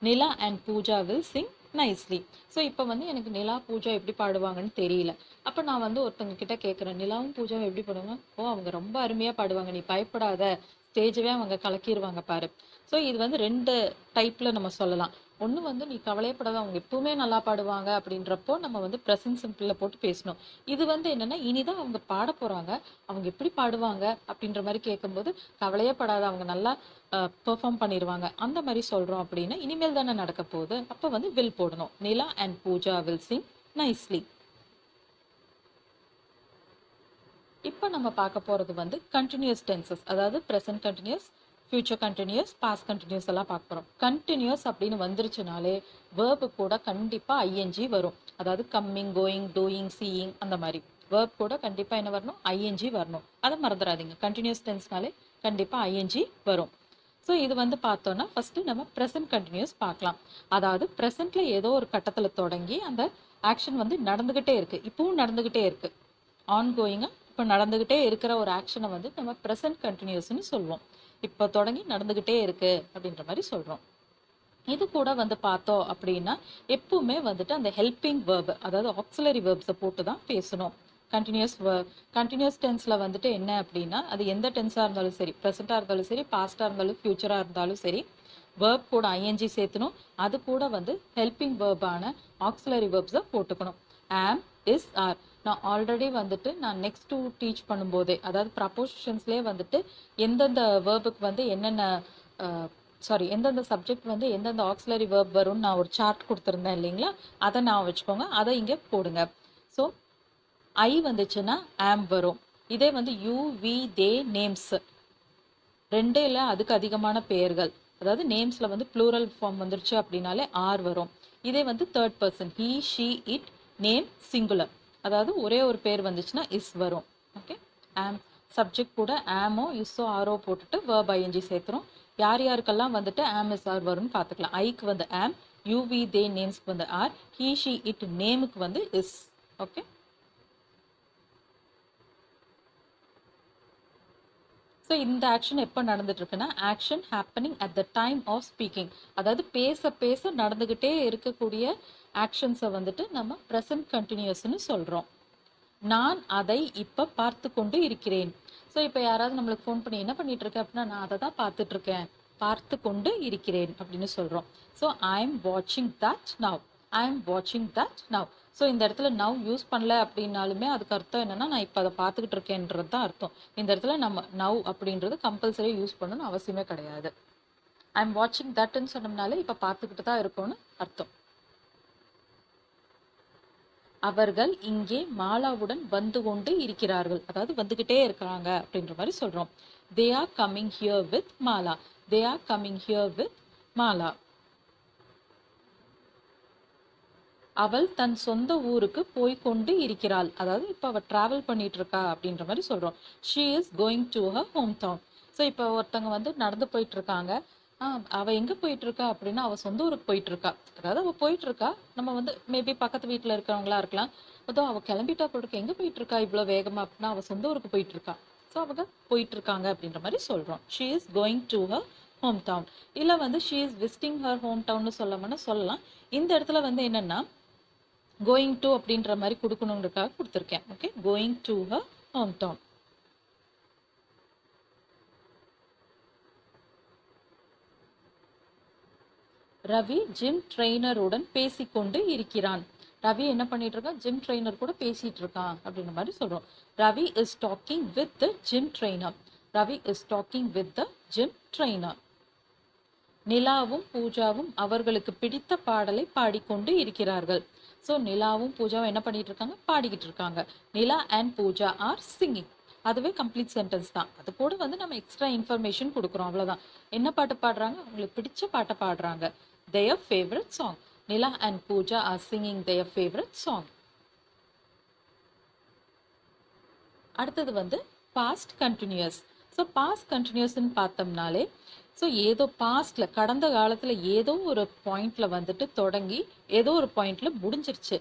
Nila and Pooja will sing nicely so இப்போ வந்து எனக்கு நிலா பூஜா எப்படி பாடுவாங்கன்னு தெரியல. அப்போ நான் வந்து ஒருத்தவங்க கிட்ட கேட்குறேன் நிலாவும் பூஜாவும் எப்படி பாடுவாங்க? ஓ அவங்க ரொம்ப அருமையாக பாடுவாங்க. நீ பயப்படாத. ஸ்டேஜவே அவங்க கலக்கிடுவாங்க பாரு. ஸோ இது வந்து ரெண்டு டைப்பில் நம்ம சொல்லலாம். ஒன்று வந்து நீ கவலையப்படாத அவங்க எப்பவுமே நல்லா பாடுவாங்க அப்படின்றப்போ நம்ம வந்து ப்ரெசன்ட் சிம்பிளில் போட்டு பேசணும். இது வந்து என்னென்னா இனிதான் அவங்க பாட போகிறாங்க அவங்க எப்படி பாடுவாங்க அப்படின்ற மாதிரி கேட்கும்போது கவலையப்படாத அவங்க நல்லா பெர்ஃபார்ம் பண்ணிடுவாங்க அந்த மாதிரி சொல்கிறோம் அப்படின்னா இனிமேல் தானே நடக்க போகுது. அப்போ வந்து வில் போடணும். Nila and Pooja will sing nicely இப்போ நம்ம பார்க்க போகிறது வந்து கண்டினியூஸ் டென்சஸ் அதாவது present continuous future continuous past continuous எல்லாம் பார்க்க போகிறோம் கண்டினியூஸ் அப்படின்னு வந்துருச்சுனாலே வேர்பு கூட கண்டிப்பாக ஐஎன்ஜி வரும். அதாவது கம்மிங் கோயிங் டூயிங் சீயிங் அந்த மாதிரி. வேர்ப் கூட கண்டிப்பாக என்ன வரணும்? ஐஎன்ஜி வரணும். அதை மறந்துடாதீங்க. கண்டினியூஸ் டென்ஸ்னாலே கண்டிப்பாக ஐஎன்ஜி வரும். ஸோ இது வந்து பார்த்தோன்னா ஃபஸ்ட்டு நம்ம ப்ரெசன்ட் கண்டினியூஸ் பார்க்கலாம். அதாவது ப்ரெசென்ட்ல ஏதோ ஒரு கட்டத்தில் தொடங்கி அந்த ஆக்ஷன் வந்து நடந்துக்கிட்டே இருக்குது இப்பவும் நடந்துக்கிட்டே இருக்குது ஆன் கோயிங்காக இப்போ நடந்துக்கிட்டே இருக்கிற ஒரு ஆக்ஷனை வந்து நம்ம ப்ரெசன்ட் கண்டினியூஸ்னு சொல்லுவோம் இப்போ தொடங்கி நடந்துக்கிட்டே இருக்கு அப்படின்ற மாதிரி சொல்கிறோம் இது கூட வந்து பார்த்தோம் அப்படின்னா எப்பவுமே வந்துட்டு அந்த ஹெல்பிங் வேர்ப் அதாவது ஆக்சிலரி வேர்ப்ஸை போட்டு தான் பேசணும் கண்டினியூஸ் கண்டினியூஸ் டென்ஸில் வந்துட்டு என்ன அப்படின்னா அது எந்த டென்ஸாக இருந்தாலும் சரி ப்ரெசென்ட்டாக இருந்தாலும் சரி பாஸ்டாக இருந்தாலும் ஃப்யூச்சராக இருந்தாலும் சரி வேர்ப் கூட ஐஎன்ஜி சேர்த்தணும். அது கூட வந்து ஹெல்பிங் வேர்பான ஆக்சிலரி வேர்ப்ஸை போட்டுக்கணும். ஆம் இஸ் ஆர் நான் ஆல்ரெடி வந்துட்டு நான் நெக்ஸ்ட் டூ டீச் பண்ணும்போதே அதாவது ப்ரப்போசிஷன்ஸ்லேயே வந்துட்டு எந்தெந்த வேர்புக்கு வந்து என்னென்ன சாரி எந்தெந்த சப்ஜெக்ட் வந்து எந்தெந்த ஆக்சிலரி வேர்ப் வரும்னு நான் ஒரு சார்ட் கொடுத்துருந்தேன் இல்லைங்களா? அதை நான் வச்சுக்கோங்க. அதை இங்கே போடுங்க. ஸோ ஐ வந்துச்சுன்னா ஆம் வரும். இதே வந்து யூ வி தே நேம்ஸ் ரெண்டே இல்லை அதுக்கு அதிகமான பெயர்கள். அதாவது நேம்ஸில் வந்து ப்ளூரல் ஃபார்ம் வந்துருச்சு அப்படின்னாலே ஆர் வரும். இதே வந்து third person he she it name singular அதாவது ஒரே ஒரு பேர் வந்துச்சுன்னா இஸ் வரும். ஓகே ஆம் சப்ஜெக்ட் கூட ஆமோ இஸ்ஸோ ஆரோ போட்டுட்டு வேர்ப் ஐஎன்ஜி சேர்த்துறோம் யார் யாருக்கெல்லாம் வந்துட்டு ஆம் இஸ் ஆர் வரும்னு பார்த்துக்கலாம். ஐக்கு வந்து ஆம் யூவி தே நேம்ஸ்க்கு வந்து ஆர் ஹீ ஷி இட் நேமுக்கு வந்து இஸ் ஓகே ஸோ இந்த ஆக்ஷன் எப்போ நடந்துட்டு இருக்குன்னா action happening at the time of speaking அதாவது பேச பேச நடந்துக்கிட்டே இருக்கக்கூடிய ஆக்ஷன்ஸை வந்துட்டு நம்ம ப்ரெசன்ட் கண்டினியூஸ்னு சொல்கிறோம் நான் அதை இப்போ பார்த்து கொண்டு இருக்கிறேன். ஸோ இப்போ யாராவது நம்மளுக்கு ஃபோன் பண்ணி என்ன பண்ணிட்டு இருக்க அப்படின்னா நான் அதை தான் பார்த்துட்ருக்கேன் பார்த்து கொண்டு இருக்கிறேன் அப்படின்னு சொல்கிறோம் ஸோ ஐ எம் வாட்சிங் தட் நவ் ஐ எம் வாட்சிங் தட் நவ் ஸோ இந்த இடத்துல நவ் யூஸ் பண்ணல அப்படின்னாலுமே அதுக்கு அர்த்தம் என்னென்னா நான் இப்போ அதை பார்த்துக்கிட்டு இருக்கேன்றது தான் அர்த்தம். இந்த இடத்துல நம்ம நவ் அப்படின்றது கம்பல்சரி யூஸ் பண்ணணும்னு அவசியமே கிடையாது. ஐ எம் வாட்சிங் தட்னு சொன்னோம்னாலே இப்போ பார்த்துக்கிட்டு தான் இருக்கோம்னு அர்த்தம். அவர்கள் இங்கே மாலாவுடன் வந்து கொண்டு இருக்கிறார்கள். அதாவது வந்துகிட்டே இருக்கிறாங்க அப்படின்ற மாதிரி சொல்றோம். They are coming here with Mala they are coming here with Mala அவள் தன் சொந்த ஊருக்கு போய் கொண்டு இருக்கிறாள். அதாவது இப்போ அவள் டிராவல் பண்ணிட்டு இருக்கா அப்படின்ற மாதிரி சொல்றோம். She is going to her home town so இப்போ ஒருத்தவங்க வந்து நடந்து போயிட்டு இருக்காங்க. அவ எங்க போயிட்டு இருக்கா அப்படின்னா அவ சொந்த ஊருக்கு போயிட்டு இருக்கா அதாவது அவ போயிட்டு இருக்கா நம்ம வந்து மேபி பக்கத்து வீட்டுல இருக்கிறவங்களா இருக்கலாம். அதோ அவ கிளம்பிட்டா போல எங்க போயிட்டு இருக்கா இவ்வளவு வேகமா அப்படின்னா அவ சொந்த ஊருக்கு போயிட்டு இருக்கா ஸோ அவங்க போயிட்டு இருக்காங்க அப்படின்ற மாதிரி சொல்றோம். She is going to her home town இல்ல வந்து she is visiting her home டவுன்னு சொல்லணும்னா சொல்லலாம். இந்த இடத்துல வந்து என்னன்னா கோயிங் டு அப்படின்ற மாதிரி கொடுக்கணுங்கிறதுக்காக கொடுத்துருக்கேன். Okay going to her home town Ravi gym ட்ரெயினருடன் பேசிக்கொண்டு இருக்கிறான். ரவி என்ன பண்ணிட்டு இருக்கான் ஜிம் ட்ரெயினர் கூட பேசிட்டு இருக்கான் அப்படின்ற மாதிரி சொல்றோம். Ravi is talking with the gym trainer Ravi is talking with the gym trainer நிலாவும் பூஜாவும் அவர்களுக்கு பிடித்த பாடலை பாடிக்கொண்டு இருக்கிறார்கள். ஸோ நிலாவும் பூஜாவும் என்ன பண்ணிட்டு இருக்காங்க பாடிக்கிட்டு இருக்காங்க Nila and Pooja are singing அதுவே கம்ப்ளீட் சென்டென்ஸ் தான். அது கூட வந்து நம்ம எக்ஸ்ட்ரா இன்ஃபர்மேஷன் கொடுக்குறோம். அவ்வளோதான் என்ன பாட்டு பாடுறாங்க? அவங்களுக்கு பிடிச்ச பாட்டை பாடுறாங்க. Their favorite song. Nila and Pooja are singing their favorite song. அடுத்தது வந்து பாஸ்ட் கண்டினியூஸ் ஸோ பாஸ்ட் கண்டினியூஸ்ன்னு பார்த்தோம்னாலே ஸோ ஏதோ பாஸ்டில் கடந்த காலத்தில் ஏதோ ஒரு பாயிண்டில் வந்துட்டு தொடங்கி ஏதோ ஒரு பாயிண்டில் முடிஞ்சிருச்சு.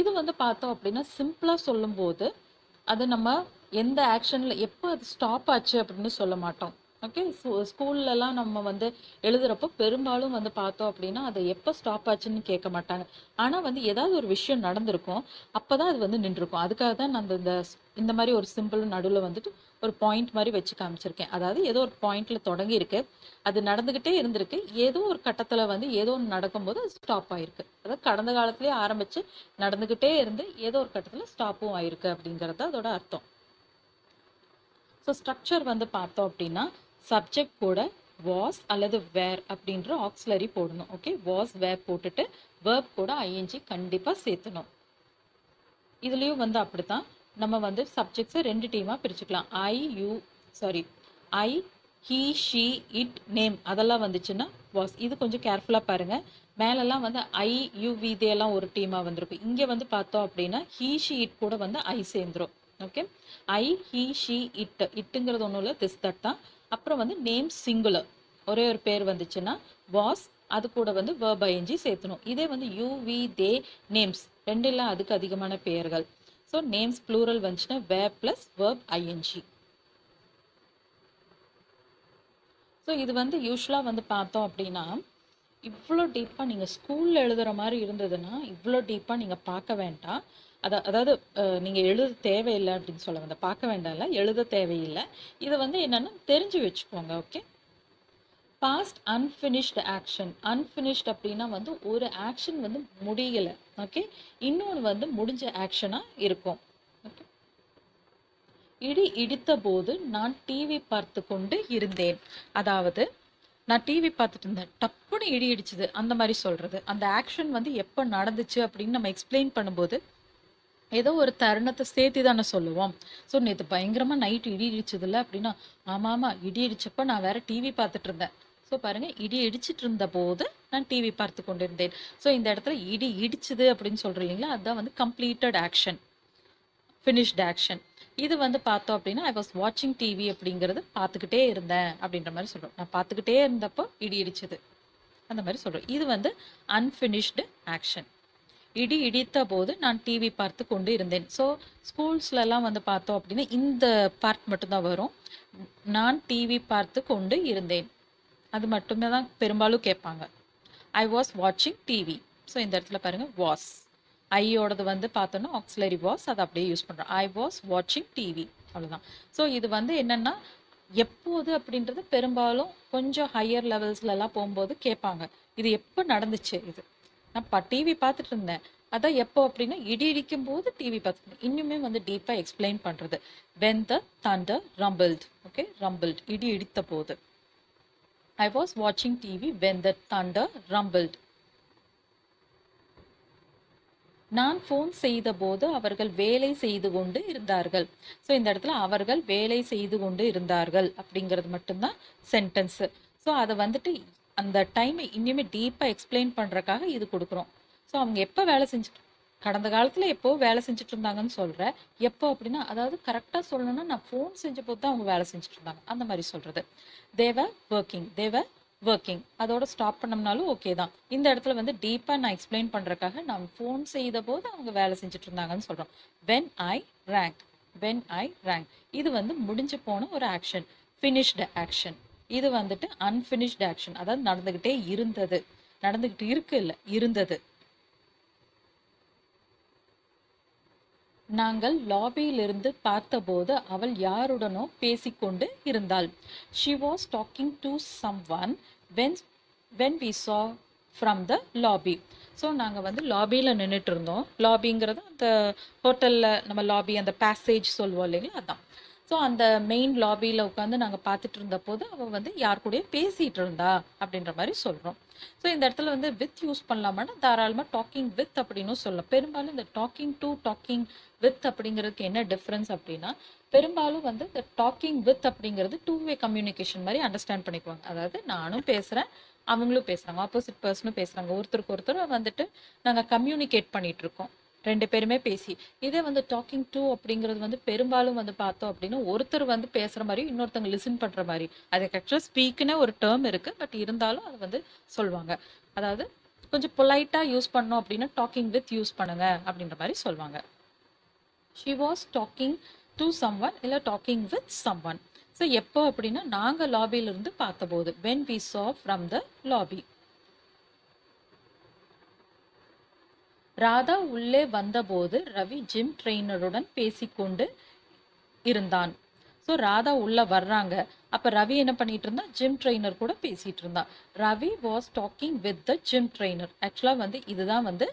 இது வந்து பார்த்தோம் அப்படின்னா சிம்பிளாக சொல்லும்போது அது நம்ம எந்த ஆக்ஷனில் எப்போ அது ஸ்டாப் ஆச்சு அப்படின்னு சொல்ல மாட்டோம். ஓகே ஸ்கூல்லலாம் நம்ம வந்து எழுதுறப்போ பெரும்பாலும் வந்து பார்த்தோம் அப்படின்னா அதை எப்போ ஸ்டாப் ஆச்சுன்னு கேட்க மாட்டாங்க. ஆனால் வந்து ஏதாவது ஒரு விஷயம் நடந்திருக்கும் அப்போ தான் அது வந்து நின்றுருக்கும் அதுக்காக தான் நான் இந்த இந்த மாதிரி ஒரு சிம்பிள் நடுவில் வந்துட்டு ஒரு பாயிண்ட் மாதிரி வச்சு காமிச்சிருக்கேன். அதாவது ஏதோ ஒரு பாயிண்டில் தொடங்கியிருக்கு. அது நடந்துக்கிட்டே இருந்திருக்கு. ஏதோ ஒரு கட்டத்தில் வந்து ஏதோ ஒன்று நடக்கும்போது அது ஸ்டாப் ஆயிருக்கு. அதாவது கடந்த காலத்துலேயே ஆரம்பித்து நடந்துக்கிட்டே இருந்து ஏதோ ஒரு கட்டத்தில் ஸ்டாப்பும் ஆயிருக்கு அப்படிங்கிறது அதோட அர்த்தம். ஸோ ஸ்ட்ரக்சர் வந்து பார்த்தோம் அப்படின்னா சப்ஜெக்ட் கூட வாஸ் அல்லது வேர் அப்படின்ற ஆக்ஸிலரி போடணும் ஓகே வாஸ் வேர் போட்டுட்டு வேர்ப் கூட ஐஎன்ஜி கண்டிப்பாக சேர்த்தணும். இதுலேயும் வந்து அப்படித்தான். நம்ம வந்து சப்ஜெக்ட்ஸை ரெண்டு டீமாக பிரிச்சுக்கலாம். I you sorry I he she it name அதெல்லாம் வந்துச்சுன்னா வாஸ் இது கொஞ்சம் கேர்ஃபுல்லாக பாருங்க. மேலெல்லாம் வந்து ஐ யூ வி இதெல்லாம் ஒரு டீமாக வந்திருக்கும். இங்கே வந்து பார்த்தோம் அப்படின்னா ஹீ ஷீ இட் கூட வந்து ஐ சேர்ந்துரும் okay I he she it இட்டுங்கிறது ஒன்றும் இல்லை திஸ் தட் தான். அப்புறம் வந்து நேம் சிங்குலர் ஒரே ஒரு பேர் வந்துச்சுன்னா வாஸ் அது கூட வந்து verb ing சேர்த்தணும். இதே வந்து யூ வி தே நேம்ஸ் ரெண்டெல்லாம் அதுக்கு அதிகமான பெயர்கள். ஸோ நேம்ஸ் ப்ளூரல் வந்துச்சுன்னா were plus verb ING so இது வந்து யூஸ்வலாக வந்து பார்த்தோம் அப்படின்னா இவ்வளோ டீப்பாக நீங்கள் ஸ்கூலில் எழுதுகிற மாதிரி இருந்ததுன்னா இவ்வளோ டீப்பாக நீங்கள் பார்க்க வேண்டாம். அதான் அதாவது நீங்கள் எழுத தேவையில்லை அப்படின்னு சொல்ல வந்தேன் பார்க்க வேண்டாம்ல எழுத தேவையில்லை. இதை வந்து என்னென்னா தெரிஞ்சு வச்சுக்கோங்க okay? Past unfinished action unfinished அப்படின்னா வந்து ஒரு ஆக்ஷன் வந்து முடியலை ஓகே? இன்னொன்று வந்து முடிஞ்ச ஆக்ஷனாக இருக்கும் ஓகே? இடி இடித்த போது நான் டிவி பார்த்து கொண்டு இருந்தேன். அதாவது நான் டிவி பார்த்துட்டு இருந்தேன். டப்புன்னு இடி இடிச்சது. அந்த மாதிரி சொல்கிறது அந்த ஆக்ஷன் வந்து எப்போ நடந்துச்சு அப்படின்னு நம்ம எக்ஸ்பிளைன் பண்ணும்போது ஏதோ ஒரு தருணத்தை சேர்த்து தானே சொல்லுவோம். ஸோ நேற்று பயங்கரமாக நைட் இடி இடிச்சதில்ல அப்படின்னா ஆமாம் ஆமாம் இடி இடிச்சப்போ நான் வேற டிவி பார்த்துட்டு இருந்தேன். ஸோ பாருங்க இடி இடிச்சிட்டு இருந்த போது நான் டிவி பார்த்து கொண்டிருந்தேன். ஸோ இந்த இடத்துல இடி இடிச்சது அப்படின்னு சொல்றீங்க இல்லைங்களா அதுதான் வந்து கம்ப்ளீட்டட் ஆக்ஷன் ஃபினிஷ்ட் ஆக்ஷன் இது வந்து பார்த்தோம் அப்படின்னா ஐ வாஸ் வாட்சிங் டிவி அப்படிங்கிறது பார்த்துக்கிட்டே இருந்தேன் அப்படின்ற மாதிரி சொல்கிறோம் நான் பார்த்துக்கிட்டே இருந்தப்போ இடி இடிச்சது. அந்த மாதிரி சொல்கிறோம் இது வந்து அன்ஃபினிஷ்டு ஆக்ஷன் இடி இடித்த போது நான் டிவி பார்த்து கொண்டு இருந்தேன். ஸோ ஸ்கூல்ஸ்லலாம் வந்து பார்த்தோம் அப்படின்னா இந்த பார்ட் மட்டும்தான் வரும். நான் டிவி பார்த்து கொண்டு இருந்தேன். அது மட்டுமே தான் பெரும்பாலும் கேட்பாங்க. ஐ வாஸ் வாட்சிங் டிவி ஸோ இந்த இடத்துல பாருங்கள் வாஸ் ஐயோடது வந்து பார்த்தோன்னா ஆக்சிலரி வாஸ் அதை அப்படியே யூஸ் பண்ணுறோம் ஐ வாஸ் வாட்சிங் டிவி அவ்வளோதான் ஸோ இது வந்து என்னென்னா எப்போது அப்படின்றது பெரும்பாலும் கொஞ்சம் ஹையர் லெவல்ஸ்லலாம் போகும்போது கேட்பாங்க. இது எப்போ நடந்துச்சு இது? நான் டிவி பார்த்துட்டு இருந்தேன் அதான் எப்போ அப்படின்னா இடி இடிக்கும் போது டிவி பார்த்துட்டு இன்னுமே வந்து டீப்பாக எக்ஸ்பிளைன் பண்ணுறது when the thunder rumbled okay rumbled இடி இடித்த போது. ஐ வாஸ் வாட்சிங் TV when the thunder rumbled நான் ஃபோன் செய்த போது அவர்கள் வேலை செய்து கொண்டு இருந்தார்கள். ஸோ இந்த இடத்துல அவர்கள் வேலை செய்து கொண்டு இருந்தார்கள் அப்படிங்கிறது மட்டும்தான் சென்டென்ஸு ஸோ அதை வந்துட்டு அந்த டைமை இன்னுமே டீப்பாக எக்ஸ்பிளைன் பண்ணுறக்காக இது கொடுக்குறோம். ஸோ அவங்க எப்போ வேலை செஞ்சுட்டு கடந்த காலத்தில் எப்போ வேலை செஞ்சுட்டு இருந்தாங்கன்னு சொல்கிறேன் எப்போ அப்படின்னா அதாவது கரெக்டாக சொல்லணும்னா நான் ஃபோன் செஞ்ச போது தான் அவங்க வேலை செஞ்சுட்டு இருந்தாங்க. அந்த மாதிரி சொல்கிறது தேவ ஒர்க்கிங் தேவை ஒர்க்கிங் அதோட ஸ்டாப் பண்ணோம்னாலும் ஓகே தான். இந்த இடத்துல வந்து டீப்பாக நான் எக்ஸ்பிளைன் பண்ணுறக்காக நான் ஃபோன் செய்த போது அவங்க வேலை செஞ்சுட்டு இருந்தாங்கன்னு சொல்கிறோம் when I rang when I rang இது வந்து முடிஞ்சு போன ஒரு ஆக்ஷன் ஃபினிஷ்டு ஆக்ஷன் இது வந்துட்டு அன்பினிஷ்ட் ஆக்ஷன் அதாவது நடந்துக்கிட்டே இருந்தது. நடந்துகிட்டு இருக்கு இல்லை இருந்தது. நாங்கள் லாபியிலிருந்து பார்த்தபோது அவள் யாருடனோ பேசிக்கொண்டு இருந்தாள். She was talking to someone when when we saw from the lobby so நாங்கள் வந்து லாபியில் நின்றுட்டு இருந்தோம். லாபிங்கிறது அந்த ஹோட்டலில் நம்ம லாபி அந்த பேசேஜ் சொல்லுவோம் இல்லைங்களா? அதான். ஸோ அந்த மெயின் லாபியில் உட்காந்து நாங்கள் பார்த்துட்டு இருந்த போது அவள் வந்து யார் கூடயும் பேசிகிட்டு இருந்தா அப்படின்ற மாதிரி சொல்கிறோம் ஸோ இந்த இடத்துல வந்து வித் யூஸ் பண்ணலாமான்னா தாராளமாக டாக்கிங் வித் அப்படின்னு சொல்லலாம் பெரும்பாலும் இந்த டாக்கிங் டு டாக்கிங் வித் அப்படிங்கிறதுக்கு என்ன டிஃப்ரென்ஸ் அப்படின்னா பெரும்பாலும் வந்து இந்த டாக்கிங் வித் அப்படிங்கிறது டூ வே கம்யூனிகேஷன் மாதிரி அண்டர்ஸ்டாண்ட் பண்ணிக்குவாங்க. அதாவது நானும் பேசுகிறேன் அவங்களும் பேசுகிறாங்க ஆப்போசிட் பர்சனும் பேசுகிறாங்க ஒருத்தருக்கு ஒருத்தர் வந்துட்டு நாங்கள் கம்யூனிகேட் பண்ணிகிட்ருக்கோம் ரெண்டு பேருமே பேசி. இதே வந்து டாக்கிங் டூ அப்படிங்கிறது வந்து பெரும்பாலும் வந்து பார்த்தோம் அப்படின்னா ஒருத்தர் வந்து பேசுகிற மாதிரி இன்னொருத்தவங்க லிசன் பண்ணுற மாதிரி. அதுக்கு ஆக்சுவலாக ஸ்பீக்குன்னு ஒரு டேர்ம் இருக்குது பட் இருந்தாலும் அது வந்து சொல்லுவாங்க அதாவது கொஞ்சம் பொலைட்டாக யூஸ் பண்ணோம் அப்படின்னா டாக்கிங் வித் யூஸ் பண்ணுங்க அப்படின்ற மாதிரி சொல்லுவாங்க she was talking to someone இல்லை talking with someone so எப்போ அப்படின்னா நாங்கள் லாபியிலிருந்து பார்த்தபோது when we saw from the lobby Radha உள்ளே வந்தபோது ரவி ஜிம் ட்ரெயினருடன் பேசிக்கொண்டு இருந்தான். ஸோ ராதா உள்ளே வர்றாங்க. அப்போ ரவி என்ன பண்ணிட்டு இருந்தா ஜிம் ட்ரெயினர் கூட பேசிகிட்டு இருந்தான். Ravi was talking with the gym trainer ஆக்சுவலாக வந்து இதுதான் வந்து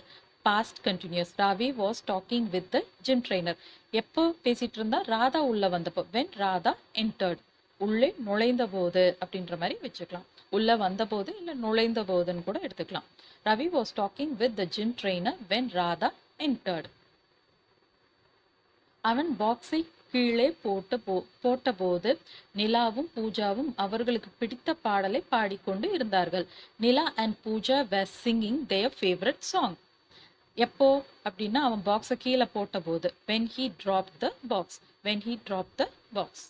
past continuous Ravi was talking with the gym trainer எப்போ பேசிகிட்டு இருந்தா? ராதா உள்ளே வந்தப்போ. வென் ராதா என்டர்ட் உள்ளே நுழைந்த போது அப்படின்ற மாதிரி வச்சுக்கலாம். உள்ள வந்தபோது இல்லை இல்ல நுழைந்த போதுன்னு கூட எடுத்துக்கலாம். Ravi was talking with the gym trainer when Radha entered அவன் பாக்ஸை கீழே போட்ட போ போட்டபோது நிலாவும் பூஜாவும் அவர்களுக்கு பிடித்த பாடலை பாடிக்கொண்டு இருந்தார்கள். Nila and Pooja were singing their favourite song எப்போ? அப்படின்னா அவன் பாக்ஸை கீழே போட்டபோது when he drop the box when he drop the box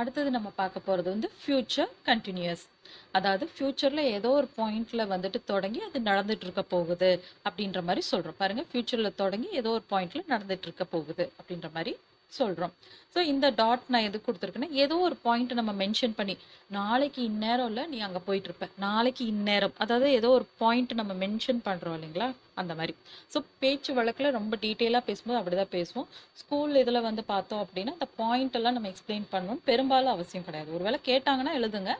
அடுத்தது நம்ம பார்க்க போகிறது வந்து ஃப்யூச்சர் கண்டினியூஸ் அதாவது ஃப்யூச்சரில் ஏதோ ஒரு பாயிண்ட்டில் வந்துட்டு தொடங்கி அது நடந்துட்டு இருக்க போகுது அப்படின்ற மாதிரி சொல்கிறோம் பாருங்கள் ஃப்யூச்சரில் தொடங்கி ஏதோ ஒரு பாயிண்ட்டில் நடந்துட்டு இருக்க போகுது அப்படின்ற மாதிரி சொல்கிறோம் ஸோ இந்த டாட் நான் எது கொடுத்துருக்கேன்னா ஏதோ ஒரு பாயிண்ட் நம்ம மென்ஷன் பண்ணி நாளைக்கு இந்நேரம் இல்லை நீ அங்கே போயிட்டு இருப்ப நாளைக்கு இந்நேரம். அதாவது ஏதோ ஒரு பாயிண்ட் நம்ம மென்ஷன் பண்ணுறோம் இல்லைங்களா? அந்த மாதிரி. ஸோ பேச்சு வழக்கில் ரொம்ப டீட்டெயிலாக பேசும்போது அப்படிதான் பேசுவோம். ஸ்கூல் இதில் வந்து பார்த்தோம் அப்படின்னா அந்த பாயிண்ட் எல்லாம் நம்ம எக்ஸ்பிளைன் பண்ணணும் பெரும்பாலும் அவசியம் கிடையாது. ஒருவேளை கேட்டாங்கன்னா எழுதுங்க.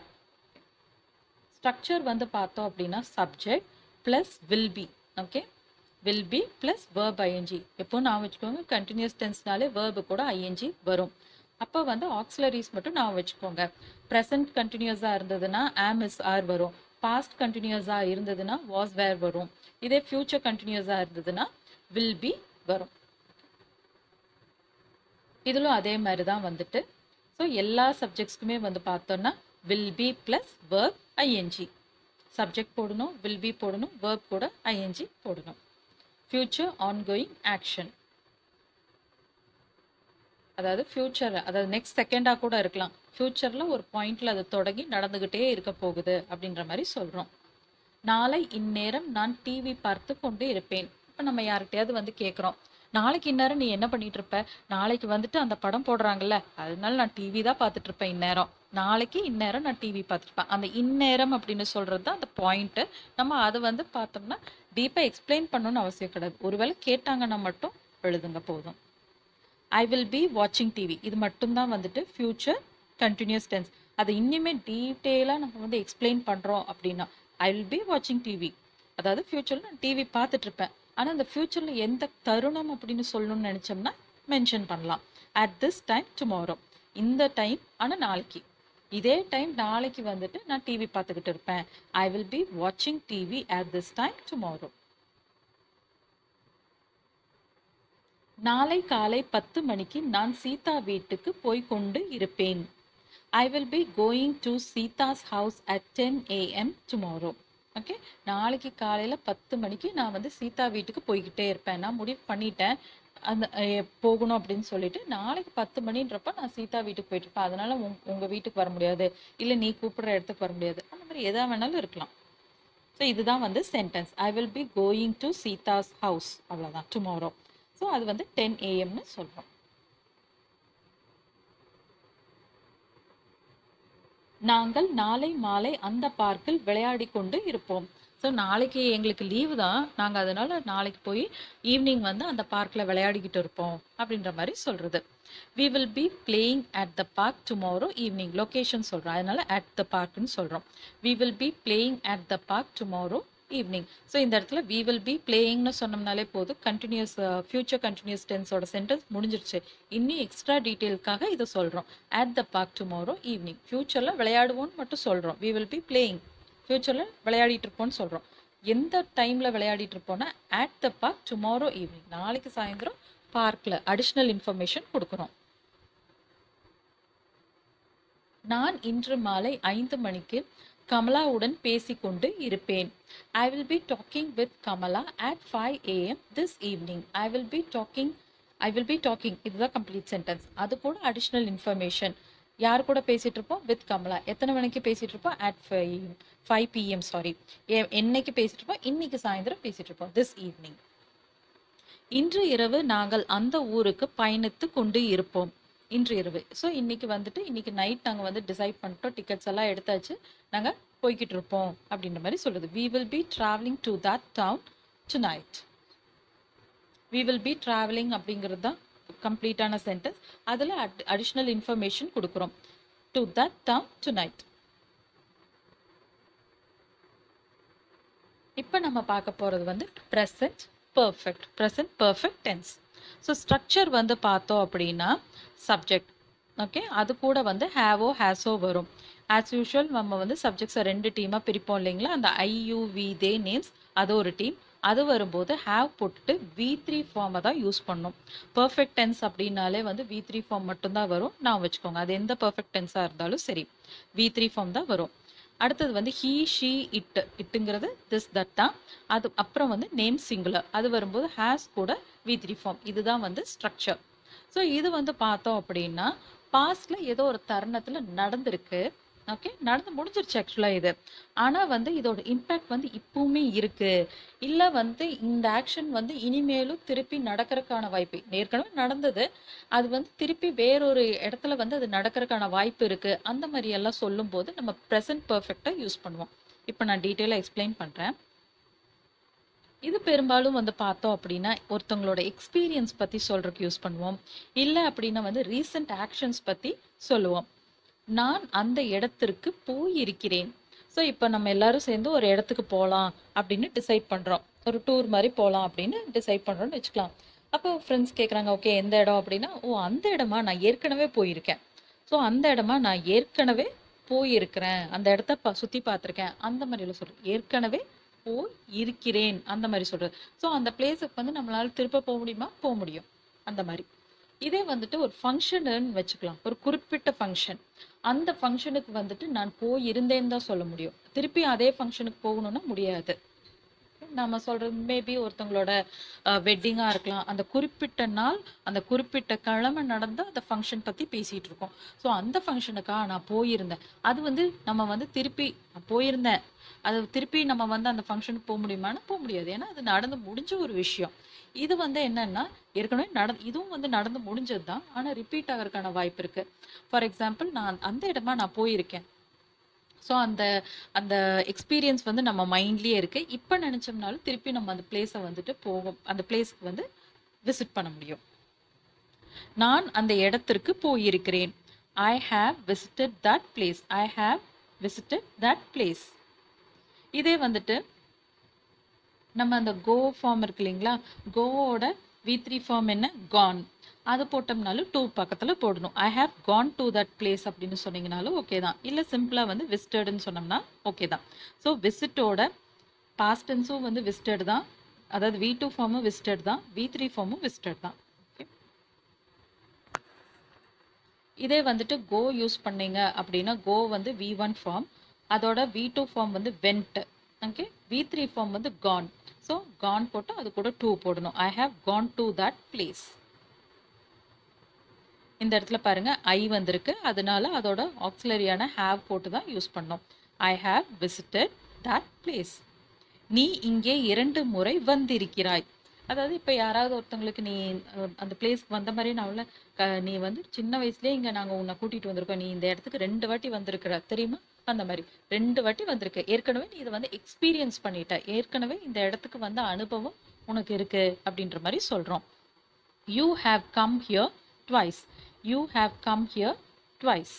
ஸ்ட்ரக்சர் வந்து பார்த்தோம் அப்படின்னா subject plus will be okay will be plus verb ING எப்போ நான் வச்சுக்கோங்க கண்டினியூஸ் டென்ஸ்னாலே வேர்பு கூட ஐஎன்ஜி வரும். அப்போ வந்து ஆக்சிலரிஸ் மட்டும் நான் வச்சுக்கோங்க. ப்ரெசன்ட் கண்டினியூஸாக இருந்ததுன்னா ஆம் இஸ் ஆர் வரும். பாஸ்ட் கண்டினியூஸாக இருந்ததுன்னா வாஸ் வேர் வரும். இதே ஃபியூச்சர் கண்டினியூஸாக இருந்ததுன்னா வில் பி வரும். இதிலும் அதே மாதிரி தான் வந்துட்டு. ஸோ எல்லா சப்ஜெக்ட்ஸ்க்குமே வந்து பார்த்தோன்னா will be plus verb ING subject போடணும் வில் பி போடணும் வேர்ப் கூட ஐஎன்ஜி போடணும். ஃப்யூச்சர் ஆன்கோயிங் ஆக்ஷன் அதாவது ஃப்யூச்சர் அதாவது நெக்ஸ்ட் செகண்டாக கூட இருக்கலாம். ஃப்யூச்சரில் ஒரு பாயிண்ட்ல அது தொடங்கி நடந்துகிட்டே இருக்க போகுது அப்படின்ற மாதிரி சொல்கிறோம் நாளை இந்நேரம் நான் டிவி பார்த்து கொண்டு இருப்பேன். இப்போ நம்ம யார்கிட்டயாவது வந்து கேட்குறோம் நாளைக்கு இந்நேரம் நீ என்ன பண்ணிட்டு இருப்ப? நாளைக்கு வந்துட்டு அந்த படம் போடுறாங்கல்ல அதனால நான் டிவி தான் பார்த்துட்டு இருப்பேன் இந்நேரம். நாளைக்கு இந்நேரம் நான் டிவி பார்த்துருப்பேன் அந்த இந்நேரம் அப்படின்னு சொல்றது தான் அந்த பாயிண்ட்டு நம்ம அதை வந்து பார்த்தோம்னா டீப்பாக எக்ஸ்பிளைன் பண்ணணும்னு அவசியம் கிடையாது. ஒருவேளை கேட்டாங்கன்னா மட்டும் எழுதுங்க போதும். ஐ வில் பி வாட்சிங் டிவி இது மட்டும்தான் வந்துட்டு ஃபியூச்சர் கண்டினியூஸ் டென்ஸ் அதை இன்னுமே டீட்டெயிலாக நம்ம வந்து எக்ஸ்பிளைன் பண்ணுறோம் அப்படின்னா ஐ வில் பி வாட்சிங் டிவி அதாவது ஃபியூச்சரில் நான் டிவி பார்த்துட்ருப்பேன் ஆனால் இந்த ஃப்யூச்சரில் எந்த தருணம் அப்படின்னு சொல்லணும்னு நினச்சோம்னா மென்ஷன் பண்ணலாம். அட் திஸ் டைம் டுமாரோ இந்த டைம் ஆனால் நாளைக்கு. இதே டைம் நாளைக்கு வந்துட்டு நான் டிவி பார்த்துக்கிட்டு இருப்பேன். ஐ வில் பி வாட்சிங் TV at this time tomorrow நாளை காலை பத்து மணிக்கு நான் சீதா வீட்டுக்கு போய் கொண்டு இருப்பேன். I will be going to Seetha's house at ten AM tomorrow okay நாளைக்கு காலையில் பத்து மணிக்கு நான் வந்து சீதா வீட்டுக்கு போய்கிட்டே இருப்பேன். நான் முடிவு பண்ணிட்டேன். அந்த போகணும் அப்படின்னு சொல்லிட்டு நாளைக்கு பத்து மணின்றப்ப நான் சீதா வீட்டுக்கு போயிட்டு இருப்பேன். அதனால உங் உங்கள் வீட்டுக்கு வர முடியாது. இல்லை நீ கூப்பிடுற இடத்துக்கு வர முடியாது. அந்த மாதிரி எதா வேணாலும் இருக்கலாம். ஸோ இதுதான் வந்து sentence I will be going to Seetha's house அவ்வளோதான் டுமாரோ ஸோ அது வந்து டென் ஏஎம்னு சொல்கிறோம் நாங்கள் நாளை மாலை அந்த பார்க்கில் விளையாடி கொண்டு இருப்போம். ஸோ நாளைக்கு எங்களுக்கு லீவு தான். நாங்கள் அதனால நாளைக்கு போய் ஈவினிங் வந்து அந்த பார்க்கில் விளையாடிக்கிட்டு இருப்போம் அப்படின்ற மாதிரி சொல்கிறது we will be playing at the park tomorrow evening location சொல்கிறோம் அதனால அட் த பார்க்குன்னு சொல்கிறோம் we will be playing at the park tomorrow evening so இந்த இடத்துல வி வில் பி பிளேயிங்னு சொன்னோம்னாலே போதும். கண்டினியூஸ் ஃபியூச்சர் கண்டினியூஸ் டென்ஸோட சென்டென்ஸ் முடிஞ்சிருச்சு. இன்னும் எக்ஸ்ட்ரா டீட்டெயிலுக்காக இதை சொல்கிறோம் at the park tomorrow evening ஃபியூச்சரில் விளையாடுவோம்னு மட்டும் சொல்கிறோம் வி வில் பி பிளேயிங் ஃபியூச்சரில் விளையாடிட்டு இருப்போம்னு சொல்கிறோம் எந்த டைமில் விளையாடிட்டு இருப்போம்னா at the park tomorrow evening நாளைக்கு சாயந்தரம் பார்க்கில் அடிஷ்னல் இன்ஃபர்மேஷன் கொடுக்குறோம். நான் இன்று மாலை ஐந்து மணிக்கு கமலாவுடன் பேசிக்கொண்டு இருப்பேன். I will be talking with Kamala at five AM this evening I will be talking I will be talking இதுதான் கம்ப்ளீட் சென்டென்ஸ் அது கூட அடிஷ்னல் இன்ஃபர்மேஷன் யார் கூட பேசிகிட்டு இருப்போம்? வித் கமலா எத்தனை மணிக்கு பேசிகிட்டு இருப்போம்? At five five PM sorry என்னைக்கு பேசிகிட்டு இருப்போம்? இன்னைக்கு சாயந்தரம் பேசிகிட்டு இருப்போம். திஸ் ஈவினிங் இன்று இரவு நாங்கள் அந்த ஊருக்கு பயணித்து கொண்டு இருப்போம். இன்று இரவு. ஸோ இன்னைக்கு வந்துட்டு இன்னைக்கு நைட் நாங்கள் வந்து டிசைட் பண்ணிட்டோம். டிக்கெட்ஸ் எல்லாம் எடுத்தாச்சு. நாங்கள் போய்கிட்டு இருப்போம் அப்படின்ற மாதிரி சொல்லுது. We will be travelling to that town tonight we will be travelling அப்படிங்கிறது தான் கம்ப்ளீட்டான சென்டென்ஸ் அதில் அட் அடிஷ்னல் இன்ஃபர்மேஷன் கொடுக்குறோம். To that town tonight இப்போ நம்ம பார்க்க போகிறது வந்து present perfect present perfect tense so structure வந்து பார்த்தோம் அப்படின்னா சப்ஜெக்ட் ஓகே அது கூட வந்து ஹேவோ ஹேஸோ வரும். ஆஸ் யூஷுவல் நம்ம வந்து சப்ஜெக்ட்ஸை ரெண்டு டீமாக பிரிப்போம் இல்லைங்களா? அந்த ஐயூவி தே நேம்ஸ் அது ஒரு டீம் அது வரும்போது ஹேவ் போட்டுட்டு வி த்ரீ ஃபார்மை தான் யூஸ் பண்ணும். பர்ஃபெக்ட் டென்ஸ் அப்படின்னாலே வந்து வி த்ரீ ஃபார்ம் மட்டும்தான் வரும். நான் வச்சுக்கோங்க. அது எந்த பர்ஃபெக்ட் டென்ஸாக இருந்தாலும் சரி. வி த்ரீ ஃபார்ம் தான் வரும். அடுத்தது வந்து ஹீ ஷீ இட் இட்டுங்கிறது திஸ் தட் தான். அது அப்புறம் வந்து நேம் சிங்குலர் அது வரும்போது ஹேஸ் கூட வி த்ரீ ஃபார்ம் இதுதான் வந்து ஸ்ட்ரக்சர் ஸோ இது வந்து பார்த்தோம் அப்படின்னா பாஸ்டில் ஏதோ ஒரு தருணத்தில் நடந்திருக்கு. ஓகே நடந்து முடிஞ்சிருச்சு ஆக்சுவலாக இது. ஆனால் வந்து இதோட இம்பேக்ட் வந்து இப்பவுமே இருக்கு. இல்லை வந்து இந்த ஆக்ஷன் வந்து இனிமேலும் திருப்பி நடக்கிறதுக்கான வாய்ப்பு. ஏற்கனவே நடந்தது. அது வந்து திருப்பி வேறொரு இடத்துல வந்து அது நடக்கிறதுக்கான வாய்ப்பு இருக்கு. அந்த மாதிரி எல்லாம் சொல்லும்போது நம்ம ப்ரெசன்ட் பர்ஃபெக்டாக யூஸ் பண்ணுவோம். இப்போ நான் டீட்டெயிலாக எக்ஸ்பிளைன் பண்ணுறேன் இது பெரும்பாலும் வந்து பார்த்தோம் அப்படின்னா ஒருத்தவங்களோட எக்ஸ்பீரியன்ஸ் பற்றி சொல்கிறதுக்கு யூஸ் பண்ணுவோம். இல்லை அப்படின்னா வந்து ரீசெண்ட் ஆக்ஷன்ஸ் பற்றி சொல்லுவோம். நான் அந்த இடத்திற்கு போயிருக்கிறேன். ஸோ இப்போ நம்ம எல்லாரும் சேர்ந்து ஒரு இடத்துக்கு போகலாம் அப்படின்னு டிசைட் பண்ணுறோம் ஒரு டூர் மாதிரி போகலாம் அப்படின்னு டிசைட் பண்ணுறோம்னு வச்சுக்கலாம். அப்போ ஃப்ரெண்ட்ஸ் கேட்குறாங்க ஓகே எந்த இடம்? அப்படின்னா ஓ அந்த இடமா நான் ஏற்கனவே போயிருக்கேன். ஸோ அந்த இடமா நான் ஏற்கனவே போயிருக்கிறேன். அந்த இடத்த ப சுற்றி பார்த்துருக்கேன். அந்த மாதிரிலாம் சொல்கிறேன் ஏற்கனவே போய் இருக்கிறேன் அந்த மாதிரி சொல்கிறது ஸோ அந்த பிளேஸுக்கு வந்து நம்மளால திருப்ப போக முடியுமா? போக முடியும். அந்த மாதிரி. இதே வந்துட்டு ஒரு ஃபங்க்ஷனுன்னு வச்சுக்கலாம். ஒரு குறிப்பிட்ட ஃபங்க்ஷன் அந்த ஃபங்க்ஷனுக்கு வந்துட்டு நான் போயிருந்தேன்னு தான் சொல்ல முடியும். திருப்பி அதே ஃபங்க்ஷனுக்கு போகணும்னா முடியாது. நம்ம சொல்றது மேபி ஒருத்தவங்களோட வெட்டிங்காக இருக்கலாம். அந்த குறிப்பிட்ட நாள் அந்த குறிப்பிட்ட கிழமை நடந்த அந்த ஃபங்க்ஷன் பற்றி பேசிகிட்டு இருக்கோம். ஸோ அந்த ஃபங்க்ஷனுக்கா நான் போயிருந்தேன். அது வந்து நம்ம வந்து திருப்பி நான் போயிருந்தேன். அது திருப்பி நம்ம வந்து அந்த ஃபங்க்ஷனுக்கு போக முடியுமான்னு போக முடியாது. ஏன்னா அது நடந்து முடிஞ்ச ஒரு விஷயம். இது வந்து என்னன்னா ஏற்கனவே நட இதுவும் வந்து நடந்து முடிஞ்சது தான் ஆனால் ரிப்பீட் ஆகிறதுக்கான வாய்ப்பு இருக்கு. ஃபார் எக்ஸாம்பிள் நான் அந்த இடமா நான் போயிருக்கேன். ஸோ அந்த அந்த எக்ஸ்பீரியன்ஸ் வந்து நம்ம மைண்ட்லேயே இருக்கு. இப்போ நினச்சோம்னாலும் திருப்பி நம்ம அந்த பிளேஸை வந்துட்டு போகும் அந்த பிளேஸ்க்கு வந்து விசிட் பண்ண முடியும். நான் அந்த இடத்திற்கு போயிருக்கிறேன். I have visited that place I have visited that place இதே வந்துட்டு நம்ம அந்த கோ ஃபார்ம் இருக்கு இல்லைங்களா? கோவோட வி த்ரீ ஃபார்ம் என்ன? கான் அது போட்டோம்னாலும் டூ பக்கத்தில் போடணும். I have gone to that place அப்படின்னு சொன்னீங்கனாலும் ஓகே தான். இல்லை சிம்பிளாக வந்து விசிட்டடுன்னு சொன்னோம்னா ஓகே தான். ஸோ விசிட்டோட பாஸ்டன்ஸும் வந்து விசிட்டட் தான். அதாவது வி டூ ஃபார்மும் விசிட்டட் தான். வி த்ரீ ஃபார்மும் விசிட்டட் தான். ஓகே இதே வந்துட்டு கோ யூஸ் பண்ணீங்க அப்படின்னா கோ வந்து வி ஒன் ஃபார்ம் அதோட வி டூ ஃபார்ம் வந்து went okay V three form வந்து கான் ஸோ கான் போட்டு அது கூட டூ போடணும். I have gone to that place இந்த இடத்துல பாருங்க ஐ வந்திருக்கு. அதனால அதோட ஆக்சிலரியான ஹாவ் போட்டு தான் யூஸ் பண்ணோம். I have visited that place நீ இங்கே இரண்டு முறை வந்திருக்கிறாய். அதாவது இப்போ யாராவது ஒருத்தவங்களுக்கு நீ அந்த பிளேஸ்க்கு வந்த மாதிரி நான் உள்ள க- நீ வந்து சின்ன வயசுலேயே இங்கே நாங்கள் உன்னை கூட்டிட்டு வந்திருக்கோம். நீ இந்த இடத்துக்கு ரெண்டு வாட்டி வந்திருக்கிற தெரியுமா? அந்த மாதிரி. ரெண்டு வாட்டி வந்திருக்க. ஏற்கனவே நீ இதை வந்து எக்ஸ்பீரியன்ஸ் பண்ணிட்ட. ஏற்கனவே இந்த இடத்துக்கு வந்த அனுபவம் உனக்கு இருக்கு அப்படின்ற மாதிரி சொல்கிறோம் you have come here twice you have come here twice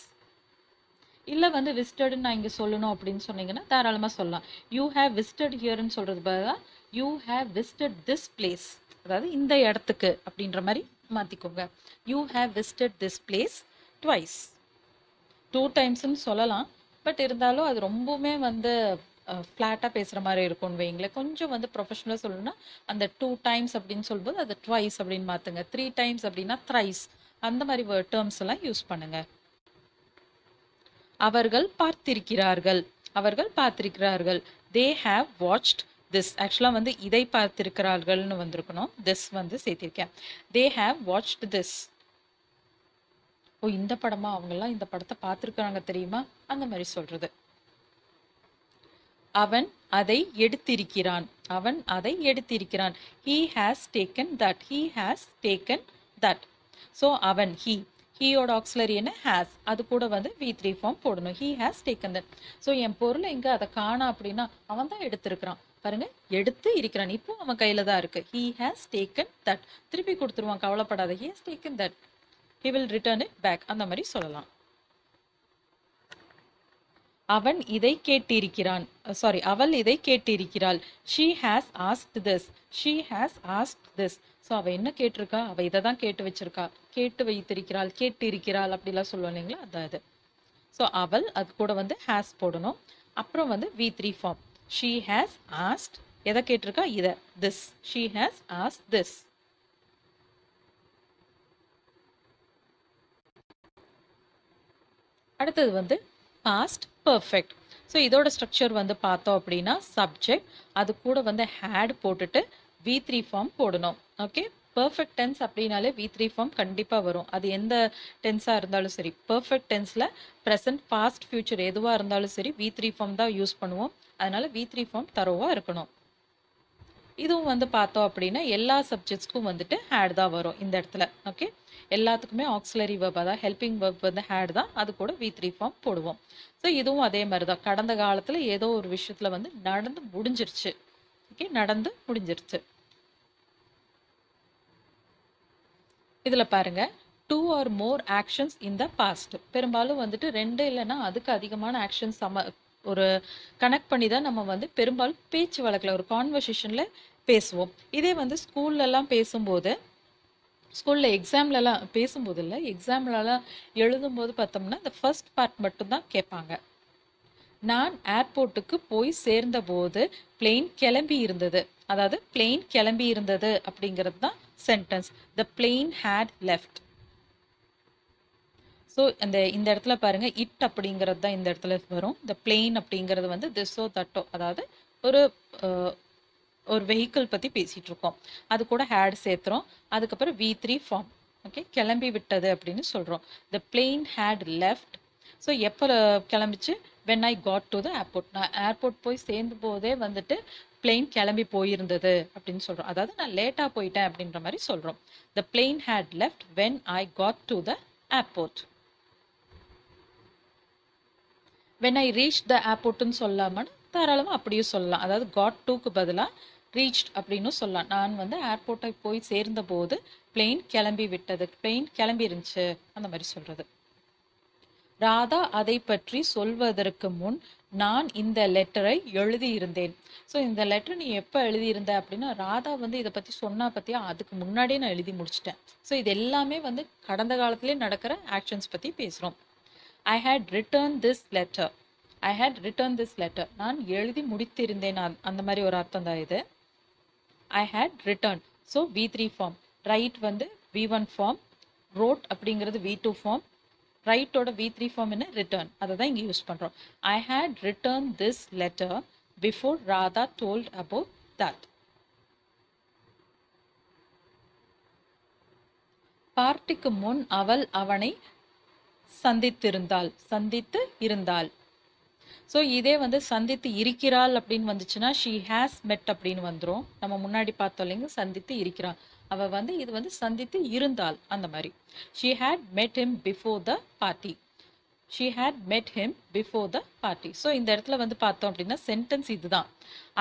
இல்லை வந்து விசிட்டடுன்னு நான் இங்கே சொல்லணும் அப்படின்னு சொன்னீங்கன்னா தாராளமாக சொல்லலாம். யூ ஹேவ் விசிட்டட் ஹியர்னு சொல்கிறது பதிலாக you have visited this place அதாவது இந்த இடத்துக்கு அப்படின்ற மாதிரி மாற்றிக்கோங்க you have visited this place twice two டைம்ஸ்னு சொல்லலாம். பட் இருந்தாலும் அது ரொம்பவுமே வந்து ஃப்ளாட்டாக பேசுகிற மாதிரி இருக்கும்னு வைங்களேன். கொஞ்சம் வந்து ப்ரொஃபஷனலாக சொல்லணும்னா அந்த டூ டைம்ஸ் அப்படின்னு சொல்லும்போது அது ட்வைஸ் அப்படின்னு மாற்றுங்க த்ரீ டைம்ஸ் அப்படின்னா த்ரைஸ் அந்த மாதிரி டேர்ம்ஸ் எல்லாம் யூஸ் பண்ணுங்க. அவர்கள் பார்த்திருக்கிறார்கள். அவர்கள் பார்த்திருக்கிறார்கள். தே ஹாவ் வாட்ச்ட் திஸ் ஆக்சுவலாக வந்து இதை பார்த்திருக்கிறார்கள்னு வந்திருக்கணும். திஸ் வந்து சேர்த்திருக்கேன். தே ஹாவ் வாட்ச்டு திஸ் ஓ இந்த படமா? அவங்கெல்லாம் இந்த படத்தை பார்த்துருக்காங்க தெரியுமா? அந்த மாதிரி சொல்றது. அவன் அதை எடுத்திருக்கிறான். அவன் அதை எடுத்திருக்கிறான். He has taken that he has taken that so அவன் ஹீ ஹீயோட ஆக்சிலரி என்ன? ஹேஸ் அது கூட வந்து வி த்ரீ ஃபார்ம் போடணும். He has taken that so என் பொருளை எங்கே அதை காணா அப்படின்னா அவன் தான் எடுத்திருக்கிறான். பாருங்க எடுத்து இருக்கிறான். இப்போ அவன் கையில தான் இருக்கு. ஹீ ஹேஸ் டேக்கன் தட் திருப்பி கொடுத்துருவான் கவலைப்படாத. He has taken that he will return it back அந்த மாதிரி சொல்லலாம். அவன் இதை கேட்டிருக்கிறான். சாரி அவள் இதை கேட்டிருக்கிறாள். She has ask this she has ask this so அவள் என்ன கேட்டிருக்கா? அவள் இதை தான் கேட்டு வச்சிருக்கா. கேட்டு வைத்திருக்கிறாள் கேட்டு இருக்கிறாள் அப்படிலாம் சொல்லுவோம் இல்லைங்களா? அதான் இது. ஸோ அவள் அது கூட வந்து ஹேஸ் போடணும். அப்புறம் வந்து V three form she has asked எதை கேட்டிருக்கா? இதை. This she has asked this அடுத்தது வந்து பாஸ்ட் பர்ஃபெக்ட் ஸோ இதோட ஸ்ட்ரக்சர் வந்து பார்த்தோம் அப்படின்னா சப்ஜெக்ட் அது கூட வந்து ஹேட் போட்டுட்டு வி த்ரீ ஃபார்ம் போடணும். ஓகே பர்ஃபெக்ட் டென்ஸ் அப்படின்னாலே வி த்ரீ ஃபார்ம் கண்டிப்பாக வரும். அது எந்த டென்ஸாக இருந்தாலும் சரி. பர்ஃபெக்ட் டென்ஸில் ப்ரெசன்ட் பாஸ்ட் ஃபியூச்சர் எதுவாக இருந்தாலும் சரி வி த்ரீ ஃபார்ம் தான் யூஸ் பண்ணுவோம். அதனால் வி த்ரீ ஃபார்ம் தரோவாக இருக்கணும். இதுவும் வந்து பார்த்தோம் அப்படின்னா எல்லா சப்ஜெக்ட்ஸ்க்கும் வந்துட்டு ஹேட் தான் வரும் இந்த இடத்துல. ஓகே எல்லாத்துக்குமே ஆக்சிலரி வெர்ப் அதாவது ஹெல்பிங் வெர்ப் வந்து ஹேட் தான். அது கூட வி த்ரீ ஃபார்ம் போடுவோம். ஸோ இதுவும் அதே மாதிரி தான். கடந்த காலத்தில் ஏதோ ஒரு விஷயத்தில் வந்து நடந்து முடிஞ்சிருச்சு. ஓகே நடந்து முடிஞ்சிருச்சு. இதில் பாருங்கள் two or more actions in the past பெரும்பாலும் வந்துட்டு ரெண்டு இல்லைன்னா அதுக்கு அதிகமான ஆக்ஷன்ஸ் சம ஒரு கனெக்ட் பண்ணி தான் நம்ம வந்து பெரும்பாலும் பேச்சு வழக்கில் ஒரு கான்வர்சேஷனில் பேசுவோம். இதே வந்து ஸ்கூல்லலாம் பேசும்போது ஸ்கூலில் எக்ஸாம்லலாம் பேசும்போது இல்லை எக்ஸாம்லலாம் எழுதும்போது பார்த்தோம்னா இந்த ஃபர்ஸ்ட் பார்ட் மட்டும்தான் கேட்பாங்க. நான் ஏர்போர்ட்டுக்கு போய் சேர்ந்தபோது பிளெயின் கிளம்பி இருந்தது. அதாவது பிளெயின் கிளம்பி இருந்தது அப்படிங்கிறது தான் sentence the plane had left so இந்த இந்த இடத்துல பாருங்க இட் அப்படிங்கிறது தான் இந்த இடத்துல வரும். இந்த பிளெயின் அப்படிங்கிறது வந்து திஸோ தட்டோ அதாவது ஒரு ஒரு வெஹிக்கிள் பற்றி பேசிகிட்டு இருக்கோம். அது கூட ஹேட் சேர்த்துறோம். அதுக்கப்புறம் வி த்ரீ ஃபார்ம் ஓகே கிளம்பி விட்டது அப்படின்னு சொல்கிறோம் the plane had left so எப்போ கிளம்பிச்சு? When I got to the airport நான் ஏர்போர்ட் போய் சேர்ந்த போதே வந்துட்டு பிளெயின் கிளம்பி போயிருந்தது அப்படின்னு சொல்கிறோம் அதாவது நான் லேட்டாக போயிட்டேன் அப்படின்ற மாதிரி சொல்கிறோம் the plane had left when I got to the airport when I reach the ஏர்போர்ட்னு சொல்லாமல் தாராளமாக அப்படியும் சொல்லலாம். அதாவது காட் டூக்கு பதிலாக ரீச்ட் அப்படின்னு சொல்லலாம். நான் வந்து ஏர்போர்ட்டை போய் சேர்ந்த போது பிளெயின் கிளம்பி விட்டது. பிளெயின் கிளம்பி இருந்துச்சு. அந்த மாதிரி சொல்கிறது ராதா அதை பற்றி சொல்வதற்கு முன் நான் இந்த லெட்டரை எழுதியிருந்தேன். ஸோ இந்த லெட்டர் நீ எப்போ எழுதியிருந்த அப்படின்னா ராதா வந்து இதை பற்றி சொன்னா பற்றியா அதுக்கு முன்னாடியே நான் எழுதி முடிச்சிட்டேன். ஸோ இது எல்லாமே வந்து கடந்த காலத்திலே நடக்கிற ஆக்ஷன்ஸ் பற்றி பேசுகிறோம் I had written this letter I had written this letter நான் எழுதி முடித்திருந்தேன் அந்த- அந்த மாதிரி ஒரு அர்த்தம் தான் இது. I had written so V three form write வந்து வி ஒன் ஃபார்ம் ரோட் அப்படிங்கிறது வி டூ ஃபார்ம் ரைட்டோட வி த்ரீ ஃபார்ம் என்ன? ரிட்டர்ன் அதை தான் இங்கே யூஸ் பண்ணுறோம் I had written this letter before Radha told about that பார்ட்டிக்கு முன் அவள் அவனை சந்தித்திருந்தாள். சந்தித்து இருந்தாள். ஸோ இதே வந்து சந்தித்து இருக்கிறாள் அப்படின்னு வந்துச்சுன்னா ஷீ ஹேஸ் மெட் அப்படின்னு வந்துடும் நம்ம முன்னாடி பார்த்தோம் இல்லைங்க சந்தித்து இருக்கிறாள். அவள் வந்து இது வந்து சந்தித்து இருந்தாள் அந்த மாதிரி. She had met him before the party she had met him before the party so இந்த இடத்துல வந்து பார்த்தோம் அப்படின்னா சென்டென்ஸ் இதுதான்.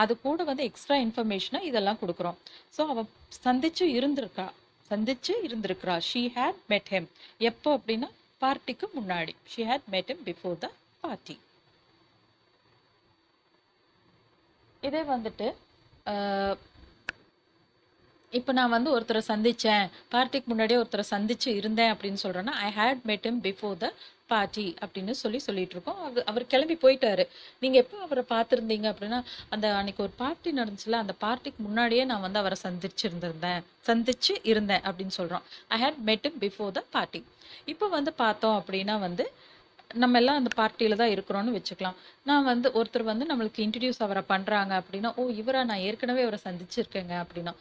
அது கூட வந்து எக்ஸ்ட்ரா இன்ஃபர்மேஷனாக இதெல்லாம் கொடுக்குறோம். ஸோ அவள் சந்திச்சு இருந்திருக்கா? சந்திச்சு இருந்திருக்கிறா. ஷீ ஹேட் மெட் ஹெம் எப்போ அப்படின்னா பார்ட்டிக்கு முன்னாடி. She had met before the party இதே வந்துட்டு இப்போ நான் வந்து ஒருத்தரை சந்திச்சேன். பார்ட்டிக்கு முன்னாடியே ஒருத்தரை சந்திச்சு இருந்தேன் அப்படின்னு சொல்கிறேன்னா I had met him before the party அப்படின்னு சொல்லி சொல்லிட்டு இருக்கோம் அவர் அவர் கிளம்பி போயிட்டாரு. நீங்க எப்போ அவரை பார்த்துருந்தீங்க அப்படின்னா அந்த அன்னைக்கு ஒரு பார்ட்டி நடந்துச்சுல அந்த பார்ட்டிக்கு முன்னாடியே நான் வந்து அவரை சந்திச்சிருந்திருந்தேன். சந்திச்சு இருந்தேன் அப்படின்னு சொல்றோம். I had met before the party இப்போ வந்து பார்த்தோம் அப்படின்னா வந்து நம்ம எல்லாம் அந்த பார்ட்டியில் தான் இருக்கிறோம்னு வச்சுக்கலாம். நான் வந்து ஒருத்தர் வந்து நம்மளுக்கு இன்ட்ரடியூஸ் அவரை பண்ணுறாங்க அப்படின்னா ஓ இவரா? நான் ஏற்கனவே அவரை சந்திச்சிருக்கேங்க அப்படின்னா.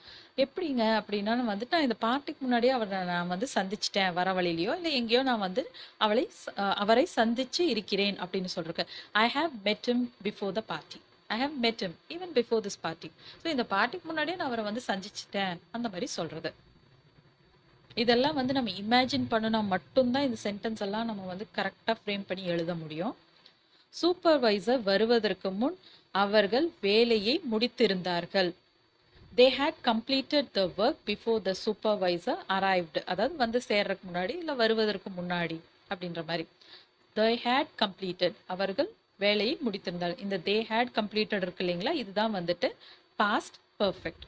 எப்படிங்க? அப்படின்னா வந்துட்டு நான் இந்த பார்ட்டிக்கு முன்னாடியே அவரை நான் வந்து சந்திச்சிட்டேன். வர வழியிலையோ இல்லை எங்கேயோ நான் வந்து அவளை அவரை சந்திச்சு இருக்கிறேன் அப்படின்னு சொல்கிறேன் I have met him before the party I have met him even before this party so இந்த பார்ட்டிக்கு முன்னாடியே நான் அவரை வந்து சந்திச்சிட்டேன் அந்த மாதிரி சொல்கிறது இதெல்லாம் வந்து நம்ம இமேஜின் பண்ணினா மட்டும்தான் இந்த சென்டென்ஸ் எல்லாம் நம்ம வந்து கரெக்டாக ஃப்ரேம் பண்ணி எழுத முடியும். சூப்பர்வைசர் வருவதற்கு முன் அவர்கள் வேலையை முடித்திருந்தார்கள். They had completed the work before the supervisor arrived அதாவது வந்து சேர்றதுக்கு முன்னாடி இல்லை வருவதற்கு முன்னாடி அப்படின்ற மாதிரி. தே ஹேட் கம்ப்ளீட்டட் அவர்கள் வேலையை முடித்திருந்தார்கள். இந்த தே ஹேட் கம்ப்ளீட்டட் இருக்கு இல்லைங்களா? இதுதான் வந்துட்டு பாஸ்ட் பர்ஃபெக்ட்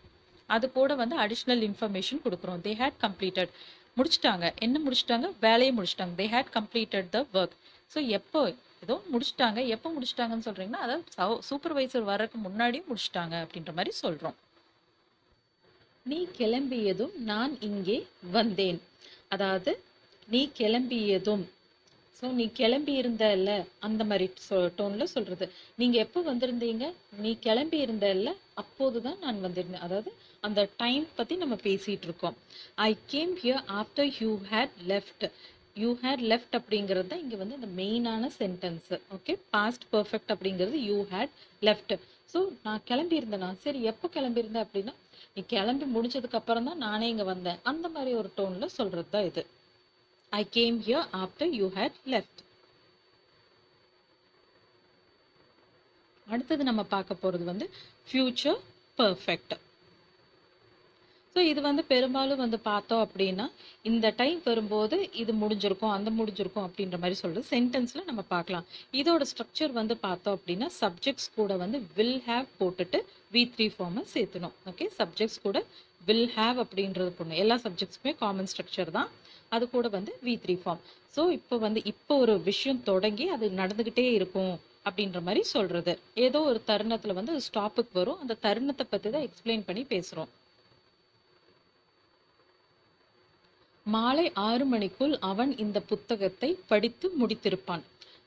அது கூட வந்து அடிஷ்னல் இன்ஃபர்மேஷன் கொடுக்குறோம். தே ஹேட் கம்ப்ளீட்டட் முடிச்சிட்டாங்க. என்ன முடிச்சிட்டாங்க? வேலையை முடிச்சிட்டாங்க. They had completed the work so எப்போ ஏதோ முடிச்சிட்டாங்க. எப்போ முடிச்சிட்டாங்கன்னு சொல்றீங்கன்னா அதாவது சூப்பர்வைசர் வர்றதுக்கு முன்னாடியும் முடிச்சிட்டாங்க அப்படின்ற மாதிரி சொல்றோம். நீ கிளம்பியதும் நான் இங்கே வந்தேன். அதாவது நீ கிளம்பியதும். ஸோ நீ கிளம்பி இருந்தல்ல அந்த மாதிரி டோன்ல சொல்றது. நீங்க எப்போ வந்திருந்தீங்க? நீ கிளம்பி இருந்தல்ல அப்போதுதான் நான் வந்திருந்தேன். அதாவது அந்த டைம் பற்றி நம்ம பேசிகிட்டு இருக்கோம். I came here after you had left you had left அப்படிங்கிறது தான் இங்கே வந்து இந்த மெயினான சென்டென்ஸு ஓகே பாஸ்ட் பர்ஃபெக்ட் அப்படிங்கிறது யூ ஹேட் லெஃப்ட் ஸோ நான் கிளம்பியிருந்தேனா? சரி எப்போ கிளம்பியிருந்தேன் அப்படின்னா நீ கிளம்பி முடிச்சதுக்கு அப்புறம் தான் நானே இங்கே வந்தேன். அந்த மாதிரி ஒரு டோனில் சொல்கிறது தான் இது. I came here after you had left அடுத்தது நம்ம பார்க்க போகிறது வந்து ஃபியூச்சர் பர்ஃபெக்ட் ஸோ இது வந்து பெரும்பாலும் வந்து பார்த்தோம் அப்படின்னா இந்த டைம் வரும்போது இது முடிஞ்சிருக்கும் அந்த முடிஞ்சிருக்கும் அப்படின்ற மாதிரி சொல்றது. சென்டென்ஸில் நம்ம பார்க்கலாம். இதோட ஸ்ட்ரக்சர் வந்து பார்த்தோம் அப்படின்னா சப்ஜெக்ட்ஸ் கூட வந்து வில் ஹேவ் போட்டுட்டு வி த்ரீ ஃபார்மை சேர்த்துணும். ஓகே சப்ஜெக்ட்ஸ் கூட வில் ஹேவ் அப்படின்றது பொண்ணு எல்லா சப்ஜெக்ட்ஸுமே காமன் ஸ்ட்ரக்சர் தான். அது கூட வந்து வி த்ரீ ஃபார்ம் ஸோ இப்போ வந்து இப்போ ஒரு விஷயம் தொடங்கி அது நடந்துக்கிட்டே இருக்கும் அப்படின்ற மாதிரி சொல்கிறது ஏதோ ஒரு தருணத்தில் வந்து அது ஸ்டாப்புக்கு வரும். அந்த தருணத்தை பற்றி தான் எக்ஸ்பிளைன் பண்ணி பேசுகிறோம் மாலை ஆறு மணிக்குள் அவன் இந்த புத்தகத்தை படித்து முடித்திருப்பான்.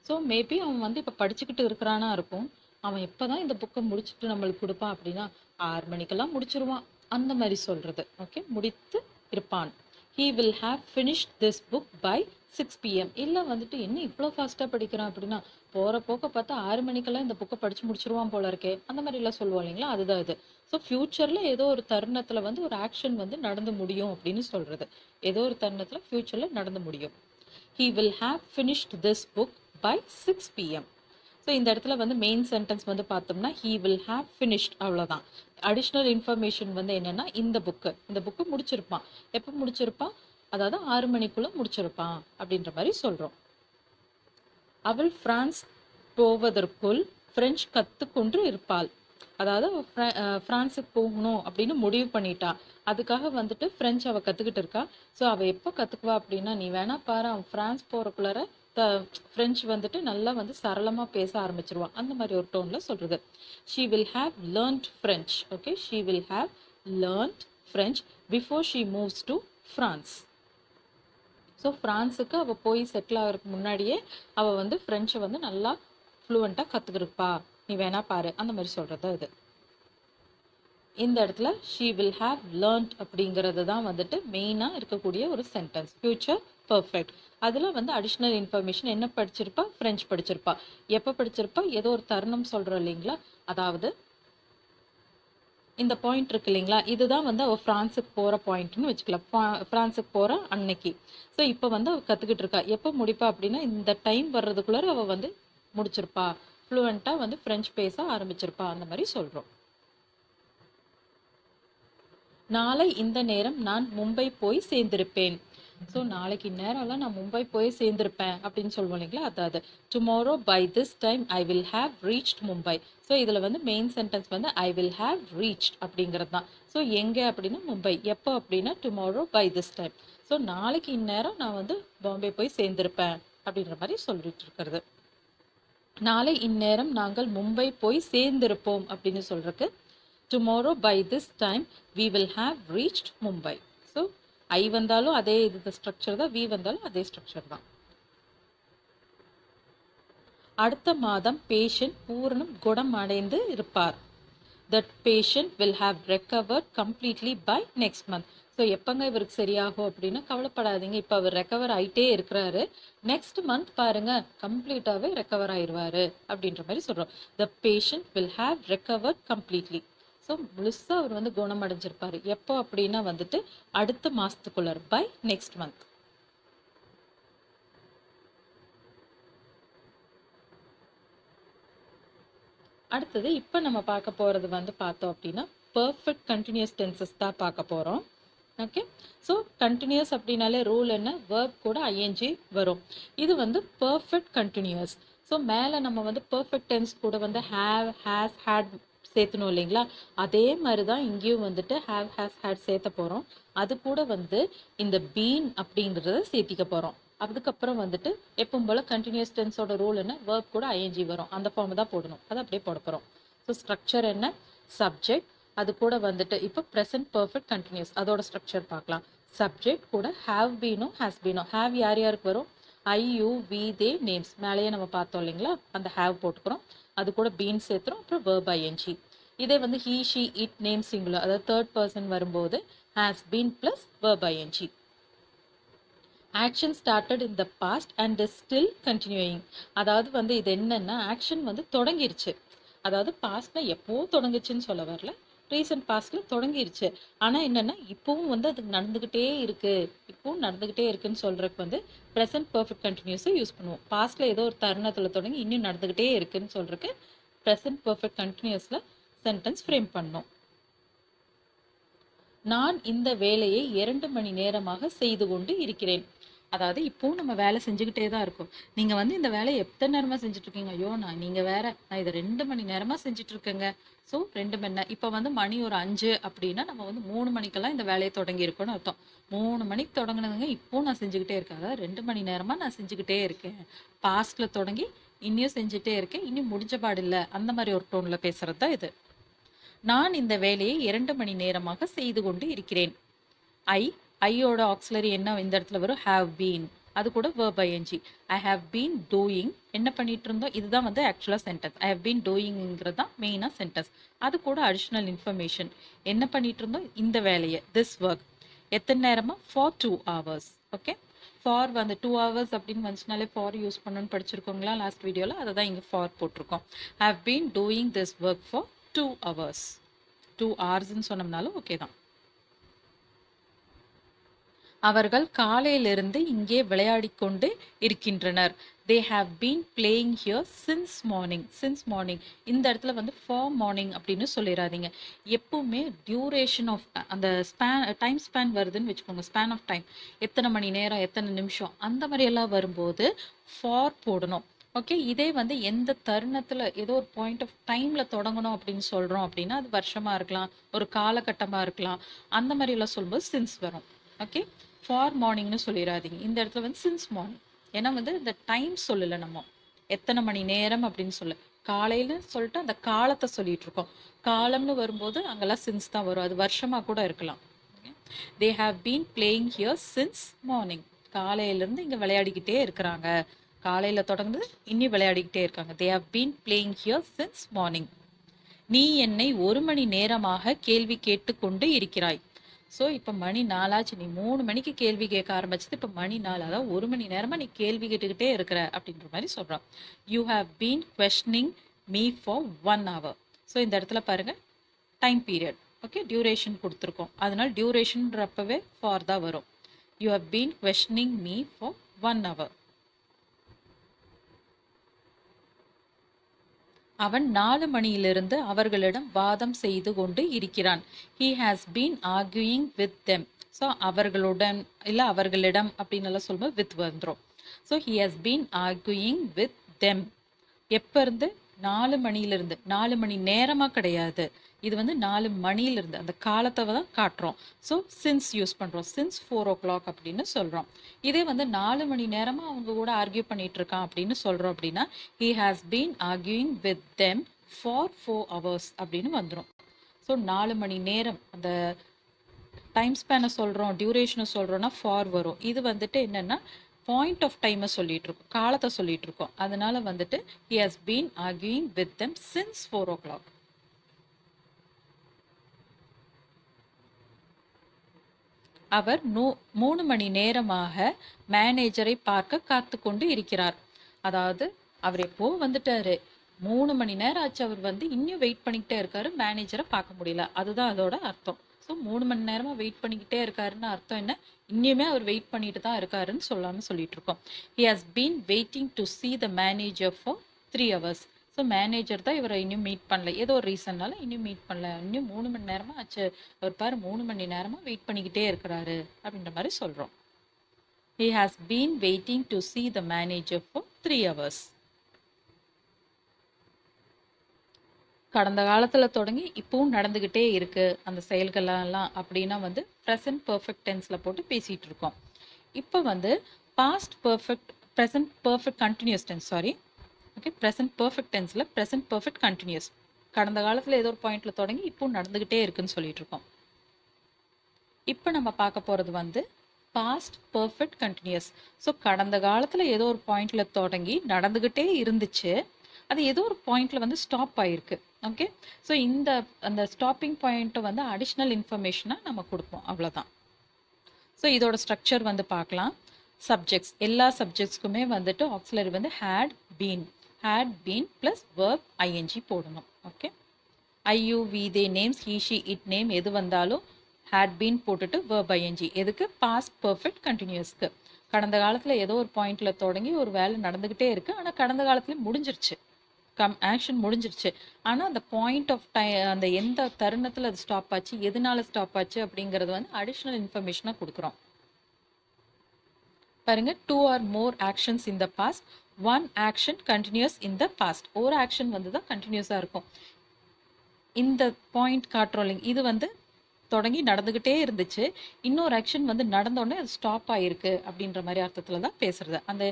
ஸோ மேபி அவன் வந்து இப்போ படிச்சுக்கிட்டு இருக்கிறானா இருக்கும். அவன் எப்பதான் இந்த புக்கை முடிச்சுட்டு நம்மளுக்கு கொடுப்பான் அப்படின்னா ஆறு மணிக்கெல்லாம் முடிச்சிருவான். அந்த மாதிரி சொல்றது. ஓகே முடித்து இருப்பான். He will have finish this book by six PM இல்லை வந்துட்டு என்ன இவ்வளோ ஃபாஸ்ட்டாக படிக்கிறான்? அப்படின்னா போகிற போக்க பார்த்தா ஆறு மணிக்கெல்லாம் இந்த புக்கை படித்து முடிச்சிருவான் போல இருக்கே. அந்த மாதிரிலாம் சொல்லுவோம் இல்லைங்களா? அதுதான் இது. ஸோ ஃப்யூச்சரில் ஏதோ ஒரு தருணத்தில் வந்து ஒரு ஆக்ஷன் வந்து நடந்து முடியும் அப்படின்னு சொல்கிறது ஏதோ ஒரு தருணத்தில் ஃப்யூச்சரில் நடந்து முடியும். He will have finished this book by six PM so இந்த இடத்துல வந்து மெயின் சென்டென்ஸ் வந்து பார்த்தோம்னா ஹீ வில் ஹாவ் ஃபினிஷ்ட் அவ்வளோதான் அடிஷ்னல் இன்ஃபர்மேஷன் வந்து என்னென்னா இந்த புக்கு இந்த புக்கு முடிச்சிருப்பான். எப்போ முடிச்சிருப்பான்? அதாவது ஆறு மணிக்குள்ளே முடிச்சிருப்பான் அப்படின்ற மாதிரி சொல்கிறோம் அவள் பிரான்ஸ் போவதற்குள் பிரெஞ்சு கற்றுக்கொண்டு இருப்பாள். அதாவது ஃப்ரான்ஸுக்கு போகணும் அப்படின்னு முடிவு பண்ணிட்டா. அதுக்காக வந்துட்டு ஃப்ரெஞ்சு அவள் கத்துக்கிட்டு இருக்கா. ஸோ அவள் எப்போ கத்துக்குவா அப்படின்னா நீ வேணா பாரு அவன் பிரான்ஸ் போறக்குள்ளார த பிரெஞ்சு வந்துட்டு நல்லா வந்து சரளமா பேச ஆரம்பிச்சிருவான் அந்த மாதிரி ஒரு டோனில் சொல்றது. She will have learnt French okay she will have learnt French before she moves to France so ஃப்ரான்ஸுக்கு அவள் போய் செட்டில் ஆகிறதுக்கு முன்னாடியே அவள் வந்து ஃப்ரெஞ்சை வந்து நல்லா ஃப்ளூவெண்ட்டாக கற்றுக்கிருப்பா நீ வேணா பாரு. அந்த மாதிரி சொல்கிறது இது. இந்த இடத்துல ஷீ வில் ஹாவ் லேர்ன்ட் அப்படிங்கிறது தான் வந்துட்டு மெயினாக இருக்கக்கூடிய ஒரு சென்டென்ஸ் ஃபியூச்சர் பர்ஃபெக்ட் அதில் வந்து அடிஷ்னல் இன்ஃபர்மேஷன் என்ன படிச்சிருப்பா? ஃப்ரெஞ்ச் படிச்சிருப்பா. எப்போ படிச்சிருப்பா? ஏதோ ஒரு தருணம் சொல்கிறோம் இல்லைங்களா? அதாவது இந்த பாயிண்ட் இருக்கு இல்லைங்களா? இதுதான் வந்து அவள் பிரான்ஸுக்கு போகிற பாயிண்ட்னு வச்சுக்கலாம். ஃப்ரான்ஸுக்கு பிரான்ஸுக்கு போற அன்னைக்கு. ஸோ இப்போ வந்து அவள் கற்றுக்கிட்டு இருக்கா. எப்போ முடிப்பா அப்படின்னா இந்த டைம் வர்றதுக்குள்ளார அவள் வந்து முடிச்சிருப்பா. ஃப்ளூவெண்ட்டாக வந்து ஃப்ரெஞ்ச் பேச ஆரம்பிச்சிருப்பா அந்த மாதிரி சொல்கிறோம் நாளை இந்த நேரம் நான் மும்பை போய் சேர்ந்திருப்பேன். ஸோ நாளைக்கு நேரம்லாம் நான் மும்பை போய் சேர்ந்திருப்பேன் அப்படின்னு சொல்லுவோம் இல்லைங்களா? அதாவது tomorrow by this time I will have reached Mumbai so இதில் வந்து மெயின் சென்டென்ஸ் வந்து ஐ வில் ஹாவ் ரீச்ட் அப்படிங்கிறது தான். ஸோ எங்கே அப்படின்னா மும்பை. எப்போ அப்படின்னா tomorrow by this time so நாளைக்கு இந்நேரம் நான் வந்து பாம்பே போய் சேர்ந்திருப்பேன் அப்படின்ற மாதிரி சொல்லிட்டு இருக்கிறது. நாளை இந்நேரம் நாங்கள் மும்பை போய் சேர்ந்திருப்போம் அப்படின்னு சொல்றதுக்கு tomorrow by this time we will have reached Mumbai. So I வந்தாலும் அதே இது ஸ்ட்ரக்சர் தான் வி வந்தாலும் அதே ஸ்ட்ரக்சர் தான். அடுத்த மாதம் பேஷண்ட் பூரணம் குணம் அடைந்து இருப்பார். That patient will have recovered completely by next month so எப்போங்க இவருக்கு சரியாகும் அப்படின்னா கவலைப்படாதீங்க. இப்போ அவர் ரெக்கவர் ஆகிட்டே இருக்கிறாரு. நெக்ஸ்ட் மந்த் பாருங்க கம்ப்ளீட்டாகவே ரெக்கவர் ஆயிடுவாரு அப்படின்ற மாதிரி சொல்கிறோம் the patient will have recover completely so முழுசாக அவர் வந்து குணமடைஞ்சிருப்பார். எப்போ அப்படின்னா வந்துட்டு அடுத்த மாதத்துக்குள்ள பை நெக்ஸ்ட் மந்த் அடுத்தது இப்போ நம்ம பார்க்க போகிறது வந்து பார்த்தோம் அப்படின்னா பர்ஃபெக்ட் கண்டினியூஸ் டென்சஸ் தான் பார்க்க போகிறோம் ஓகே ஸோ கண்டினியூஸ் அப்படின்னாலே ரூல் என்ன? வேர்ப் கூட ஐஎன்ஜி வரும். இது வந்து பர்ஃபெக்ட் கண்டினியூஸ் ஸோ மேலே நம்ம வந்து பர்ஃபெக்ட் டென்ஸ் கூட வந்து ஹேவ் ஹேஸ் ஹேட் சேர்த்தணும் இல்லைங்களா? அதே மாதிரி தான் இங்கேயும் வந்துட்டு ஹேவ் ஹேஸ் ஹேட் சேர்த்த போகிறோம் அது கூட வந்து இந்த பீன் அப்படிங்கிறத சேர்த்திக்க போகிறோம் அதுக்கப்புறம் வந்துட்டு எப்பவும் போல் கண்டினியூஸ் டென்ஸோட ரூல் என்ன? வேர்ப் கூட ஐஎன்ஜி வரும். அந்த ஃபார்ம் தான் போடணும். அதை அப்படியே போட போகிறோம் ஸோ ஸ்ட்ரக்சர் என்ன? சப்ஜெக்ட் அது கூட வந்துட்டு இப்போ ப்ரெசன்ட் பர்ஃபெக்ட் கண்டினியூஸ் அதோட ஸ்ட்ரக்சர் பார்க்கலாம். சப்ஜெக்ட் கூட ஹாவ் பீனோ ஹேஸ் பீனோ ஹேவ் யார் யாருக்கு வரும்? I you we they names மேலேயே நம்ம பார்த்தோம் இல்லைங்களா? அந்த ஹேவ் போட்டுக்கிறோம். அது கூட பீன் சேர்த்துறோம். அப்புறம் வேர்ப் ஐஎன்ஜி இதே வந்து he she it name singular அதாவது தேர்ட் பர்சன் வரும்போது has been plus verb ING action started in the past and is still continuing அதாவது வந்து இது என்னென்னா ஆக்ஷன் வந்து தொடங்கிருச்சு. அதாவது பாஸ்ட்னா எப்போ தொடங்குச்சுன்னு சொல்ல வரல. ரீசன்ட் பாஸ்ட்ல தொடங்கிருச்சு. ஆனா என்னன்னா இப்பவும் வந்து அது நடந்துகிட்டே இருக்கு. இப்பவும் நடந்துகிட்டே இருக்குன்னு சொல்றதுக்கு வந்து ப்ரெசன்ட் பர்ஃபெக்ட் கண்டினியூஸை யூஸ் பண்ணுவோம். பாஸ்ட்ல ஏதோ ஒரு தருணத்துல தொடங்கி இன்னும் நடந்துகிட்டே இருக்குன்னு சொல்றதுக்கு ப்ரெசன்ட் பர்ஃபெக்ட் கண்டினியூஸ்ல சென்டென்ஸ் ஃப்ரேம் பண்ணோம். நான் இந்த வேலையை இரண்டு மணி நேரமாக செய்து கொண்டு இருக்கிறேன். அதாவது இப்போவும் நம்ம வேலை செஞ்சுக்கிட்டே தான் இருக்கோம். நீங்க வந்து இந்த வேலையை எத்தனை நேரமா செஞ்சுட்டு இருக்கீங்க ஐயோ நான் நீங்க வேற நான் இதை ரெண்டு மணி நேரமா செஞ்சுட்டு இருக்கேங்க ஸோ ரெண்டு மணி நேரம். இப்போ வந்து மணி ஒரு அஞ்சு அப்படின்னா நம்ம வந்து மூணு மணிக்கெல்லாம் இந்த வேலையை தொடங்கி இருக்கோம்னு அர்த்தம். மூணு மணிக்கு தொடங்கினதுங்க இப்போ நான் செஞ்சுக்கிட்டே இருக்கேன். அதாவது ரெண்டு மணி நேரமா நான் செஞ்சுக்கிட்டே இருக்கேன். பாஸ்ட்ல தொடங்கி இன்னும் செஞ்சுட்டே இருக்கேன். இன்னும் முடிஞ்ச பாடு இல்லை. அந்த மாதிரி ஒரு டோன்ல பேசுறது தான் இது. நான் இந்த வேலையை இரண்டு மணி நேரமாக செய்து கொண்டு இருக்கிறேன். ஐ ஐயோட ஆக்சிலரி என்ன இந்த இடத்துல வரும்? ஹாவ் பீன் அது கூட verb ING I have been doing என்ன பண்ணிட்டு இருந்தோம்? இதுதான் வந்து ஆக்சுவலாக சென்டென்ஸ் ஐ ஹவ் பீன் டூயிங்கிறது தான் மெயினாக சென்டென்ஸ் அது கூட அடிஷ்னல் இன்ஃபர்மேஷன் என்ன பண்ணிட்டு இருந்தோம்? இந்த வேலையை திஸ் ஒர்க் எத்தனை நேரமா? For two hours okay for வந்து டூ ஹவர்ஸ் அப்படின்னு வந்துச்சுனாலே ஃபார் யூஸ் பண்ணணும்னு படிச்சிருக்கோங்களா லாஸ்ட் வீடியோவில் அதை தான் இங்கே ஃபார் போட்டிருக்கோம். Have been doing this work for two hours two ஹவர்ஸ்ன்னு சொன்னோம்னாலும் ஓகே தான். அவர்கள் காலையிலிருந்து இங்கே விளையாடிக் கொண்டு இருக்கின்றனர். They have been playing here since morning since morning இந்த இடத்துல வந்து ஃபார் மார்னிங் அப்படின்னு சொல்லிடாதீங்க எப்பவுமே டியூரேஷன் ஆஃப் அந்த ஸ்பேன் டைம் ஸ்பேன் வருதுன்னு வச்சுக்கோங்க. ஸ்பேன் ஆஃப் டைம் எத்தனை மணி நேரம் எத்தனை நிமிஷம் அந்த மாதிரியெல்லாம் வரும்போது ஃபார் போடணும். ஓகே இதே வந்து எந்த தருணத்தில் ஏதோ ஒரு பாயிண்ட் ஆஃப் டைமில் தொடங்கணும் அப்படின்னு சொல்கிறோம் அப்படின்னா அது வருஷமாக இருக்கலாம் ஒரு காலகட்டமாக இருக்கலாம் அந்த மாதிரியெல்லாம் சொல்லும்போது சின்ஸ் வரும். ஓகே ஃபார் மார்னிங்னு சொல்லிடாதீங்க இந்த இடத்துல வந்து சின்ஸ் மார்னிங் ஏன்னா வந்து இந்த டைம் சொல்லலை நம்ம. எத்தனை மணி நேரம் அப்படின்னு சொல்ல காலையில சொல்லிட்டு அந்த காலத்தை சொல்லிட்டு இருக்கோம். காலம்னு வரும்போது அங்கெல்லாம் சின்ஸ் தான் வரும். அது வருஷமா கூட இருக்கலாம். They have been playing here since morning காலையிலேருந்து இங்கே விளையாடிக்கிட்டே இருக்கிறாங்க. காலையில் தொடர்ந்து இன்னி விளையாடிக்கிட்டே இருக்காங்க. They have been playing here since morning நீ என்னை ஒரு மணி நேரமாக கேள்வி கேட்டுக்கொண்டு இருக்கிறாய். ஸோ இப்போ மணி நாலாச்சு. நீ மூணு மணிக்கு கேள்வி கேட்க ஆரம்பிச்சது. இப்போ மணி நாலு அதாவது ஒரு மணி நேரமாக நீ கேள்வி கேட்டுக்கிட்டே இருக்கிற அப்படின்ற மாதிரி சொல்கிறோம் you have been questioning me for one hour so இந்த இடத்துல பாருங்கள் டைம் பீரியட் ஓகே டியூரேஷன் கொடுத்துருக்கோம். அதனால் டியூரேஷன்றப்பவே ஃபார் தான் வரும். You have been questioning me for one hour அவன் நாலு மணியிலிருந்து அவர்களிடம் வாதம் செய்து கொண்டு இருக்கிறான். He has been arguing with them so அவர்களுடன் இல்லை அவர்களிடம் அப்படின்னு எல்லாம் சொல்லும்போது வித் வந்துடும் so he has been arguing with them எப்போ இருந்து? நாலு மணியிலிருந்து நாலு மணி நேரமாக கிடையாது. இது வந்து நாலு மணியிலிருந்து அந்த காலத்தை தான் காட்டுறோம். ஸோ சின்ஸ் யூஸ் பண்ணுறோம் சின்ஸ் ஃபோர் ஓ கிளாக் அப்படின்னு சொல்கிறோம் இதே வந்து நாலு மணி நேரமாக அவங்க கூட ஆர்கியூ பண்ணிட்டு இருக்கான் அப்படின்னு சொல்கிறோம் அப்படின்னா he has been arguing with them for four hours அப்படின்னு வந்துடும் ஸோ நாலு மணி நேரம் அந்த டைம் ஸ்பேனை சொல்கிறோம் டியூரேஷனை சொல்கிறோன்னா ஃபார் வரும். இது வந்துட்டு என்னென்னா பாயிண்ட் ஆஃப் டைமை சொல்லிட்டு இருக்கோம் காலத்தை சொல்லிட்டு இருக்கோம் அதனால வந்துட்டு he has been arguing with them since four o'clock அவர் நூ மூணு மணி நேரமாக மேனேஜரை பார்க்க காத்து கொண்டு இருக்கிறார். அதாவது அவர் எப்போ வந்துட்டாரு? மூணு மணி நேரம் ஆச்சு அவர் வந்து இன்னும் வெயிட் பண்ணிக்கிட்டே இருக்காரு மேனேஜரை பார்க்க முடியல. அதுதான் அதோட அர்த்தம். ஸோ மூணு மணி நேரமாக வெயிட் பண்ணிக்கிட்டே இருக்காருன்னு அர்த்தம் என்ன? இன்னுமே அவர் வெயிட் பண்ணிட்டு தான் இருக்காருன்னு சொல்லலாம்னு சொல்லிட்டு இருக்கோம். He has been waiting to see the manager for three hours so manager தான் இவரை இன்னும் மீட் பண்ணல. ஏதோ ஒரு ரீசன்னால இன்னும் மீட் பண்ணல. இன்னும் மூணு மணி நேரமாக ஆச்சு. அவர் பாரு மூணு மணி நேரமாக வெயிட் பண்ணிக்கிட்டே இருக்கிறாரு அப்படின்ற மாதிரி சொல்கிறோம் he has been waiting to see the manager for three hours கடந்த காலத்தில் தொடங்கி இப்பவும் நடந்துக்கிட்டே இருக்குது அந்த செயல்களெல்லாம் அப்படின்னா வந்து ப்ரெசன்ட் பர்ஃபெக்ட் டென்ஸில் போட்டு பேசிகிட்டு இருக்கோம். இப்போ வந்து past perfect present perfect continuous tense sorry okay present perfect டென்ஸில் present perfect continuous கடந்த காலத்தில் ஏதோ ஒரு பாயிண்ட்டில் தொடங்கி இப்போ நடந்துக்கிட்டே இருக்குன்னு சொல்லிட்டு இருக்கோம். இப்போ நம்ம பார்க்க போகிறது வந்து பாஸ்ட் பர்ஃபெக்ட் கண்டினியூஸ் ஸோ கடந்த காலத்தில் ஏதோ ஒரு பாயிண்ட்டில் தொடங்கி நடந்துக்கிட்டே இருந்துச்சு. அது ஏதோ ஒரு பாயிண்ட்டில் வந்து ஸ்டாப் ஆயிருக்கு. ஓகே ஸோ இந்த அந்த ஸ்டாப்பிங் பாயிண்ட்டை வந்து அடிஷ்னல் இன்ஃபர்மேஷனாக நம்ம கொடுப்போம். அவ்வளோதான் ஸோ இதோட ஸ்ட்ரக்சர் வந்து பார்க்கலாம். சப்ஜெக்ட்ஸ் எல்லா சப்ஜெக்ட்ஸ்க்குமே வந்துட்டு ஆக்சிலரி வந்து had been had been plus verb ING போடணும். Okay I you we they names he she it name எது வந்தாலும் ஹேட் பீன் போட்டுட்டு வேர்ப் ஐஎன்ஜி எதுக்கு? பாஸ்ட் பர்ஃபெக்ட் கண்டினியூஸ்க்கு கடந்த காலத்தில் ஏதோ ஒரு பாயிண்ட்டில் தொடங்கி ஒரு வேலை நடந்துக்கிட்டே இருக்குது ஆனால் கடந்த காலத்துலேயும் முடிஞ்சிருச்சு. கம் ஆக்ஷன் முடிஞ்சிருச்சு. ஆனால் அந்த பாயிண்ட் ஆஃப் டைம் அந்த எந்த தருணத்தில் அது ஸ்டாப் ஆச்சு எதனால ஸ்டாப் ஆச்சு அப்படிங்கிறது வந்து அடிஷ்னல் இன்ஃபர்மேஷனாக கொடுக்குறோம். பாருங்க two or more actions in the past one action continues in the past ஒரு ஆக்ஷன் வந்து தான் கண்டினியூஸாக இருக்கும். இந்த பாயிண்ட் காட்டுறோம் இல்லைங்க. இது வந்து தொடங்கி நடந்துக்கிட்டே இருந்துச்சு. இன்னொரு ஆக்ஷன் வந்து நடந்தோடனே அது ஸ்டாப் ஆயிருக்கு அப்படின்ற மாதிரி அர்த்தத்தில் தான் பேசுறது. அந்த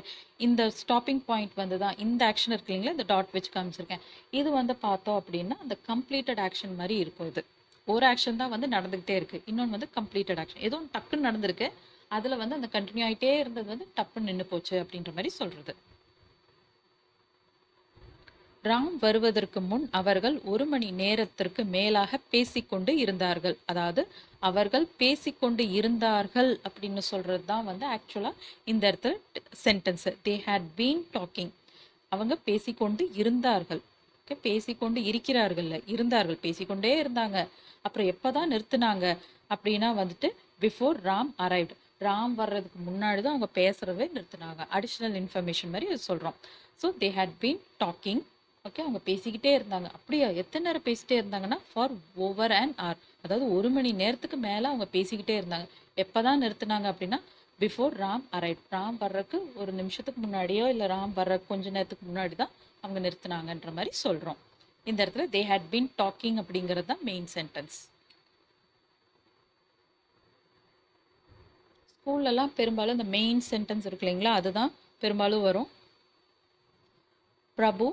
இந்த ஸ்டாப்பிங் பாயிண்ட் வந்து தான் இந்த ஆக்ஷன் இருக்கு இல்லைங்களா இந்த டாட் வச்சு காமிச்சிருக்கேன். இது வந்து பார்த்தோம் அப்படின்னா அந்த கம்ப்ளீட்டட் ஆக்ஷன் மாதிரி இருக்கும் இது. ஒரு ஆக்ஷன் தான் வந்து நடந்துக்கிட்டே இருக்கு. இன்னொன்று வந்து கம்ப்ளீட்டட் ஆக்ஷன் ஏதோ ஒன்று டக்குன்னு நடந்திருக்கு. அதில் வந்து அந்த கண்டினியூ ஆகிட்டே இருந்தது வந்து டப்புன்னு நின்று போச்சு அப்படின்ற மாதிரி சொல்கிறது ராம் வருவதற்கு முன் அவர்கள் ஒரு மணி நேரத்திற்கு மேலாக பேசிக்கொண்டு இருந்தார்கள். அதாவது அவர்கள் பேசிக்கொண்டு இருந்தார்கள் அப்படின்னு சொல்றது தான் வந்து ஆக்சுவலா இந்த இடத்துல sentence they had been talking அவங்க பேசிக்கொண்டு இருந்தார்கள். ஓகே பேசிக்கொண்டு இருக்கிறார்கள்ல இருந்தார்கள். பேசிக்கொண்டே இருந்தாங்க. அப்புறம் எப்பதான் நிறுத்தினாங்க அப்படின்னா வந்துட்டு பிஃபோர் ராம் அரைவ்டு ராம் வர்றதுக்கு முன்னாடி தான் அவங்க பேசுறதே நிறுத்தினாங்க. அடிஷ்னல் இன்ஃபர்மேஷன் மாதிரி சொல்கிறோம் so they had been talking okay அவங்க பேசிக்கிட்டே இருந்தாங்க. அப்படியா? எத்தனை நேரம் பேசிட்டே இருந்தாங்கன்னா ஃபார் ஓவர் அண்ட் ஆர் அதாவது ஒரு மணி நேரத்துக்கு மேலே அவங்க பேசிக்கிட்டே இருந்தாங்க. எப்போ தான் நிறுத்தினாங்க அப்படின்னா பிஃபோர் ராம் அரைட் ராம் வர்றதுக்கு ஒரு நிமிஷத்துக்கு முன்னாடியோ இல்லை ராம் வர்ற கொஞ்ச நேரத்துக்கு முன்னாடி தான் அவங்க நிறுத்தினாங்கன்ற மாதிரி சொல்கிறோம் இந்த இடத்துல தே ஹேட் பீன் டாக்கிங் அப்படிங்கிறது தான் மெயின் சென்டென்ஸ் ஸ்கூல்லலாம் பெரும்பாலும் இந்த மெயின் சென்டென்ஸ் இருக்கு இல்லைங்களா? அதுதான் பெரும்பாலும் வரும். பிரபு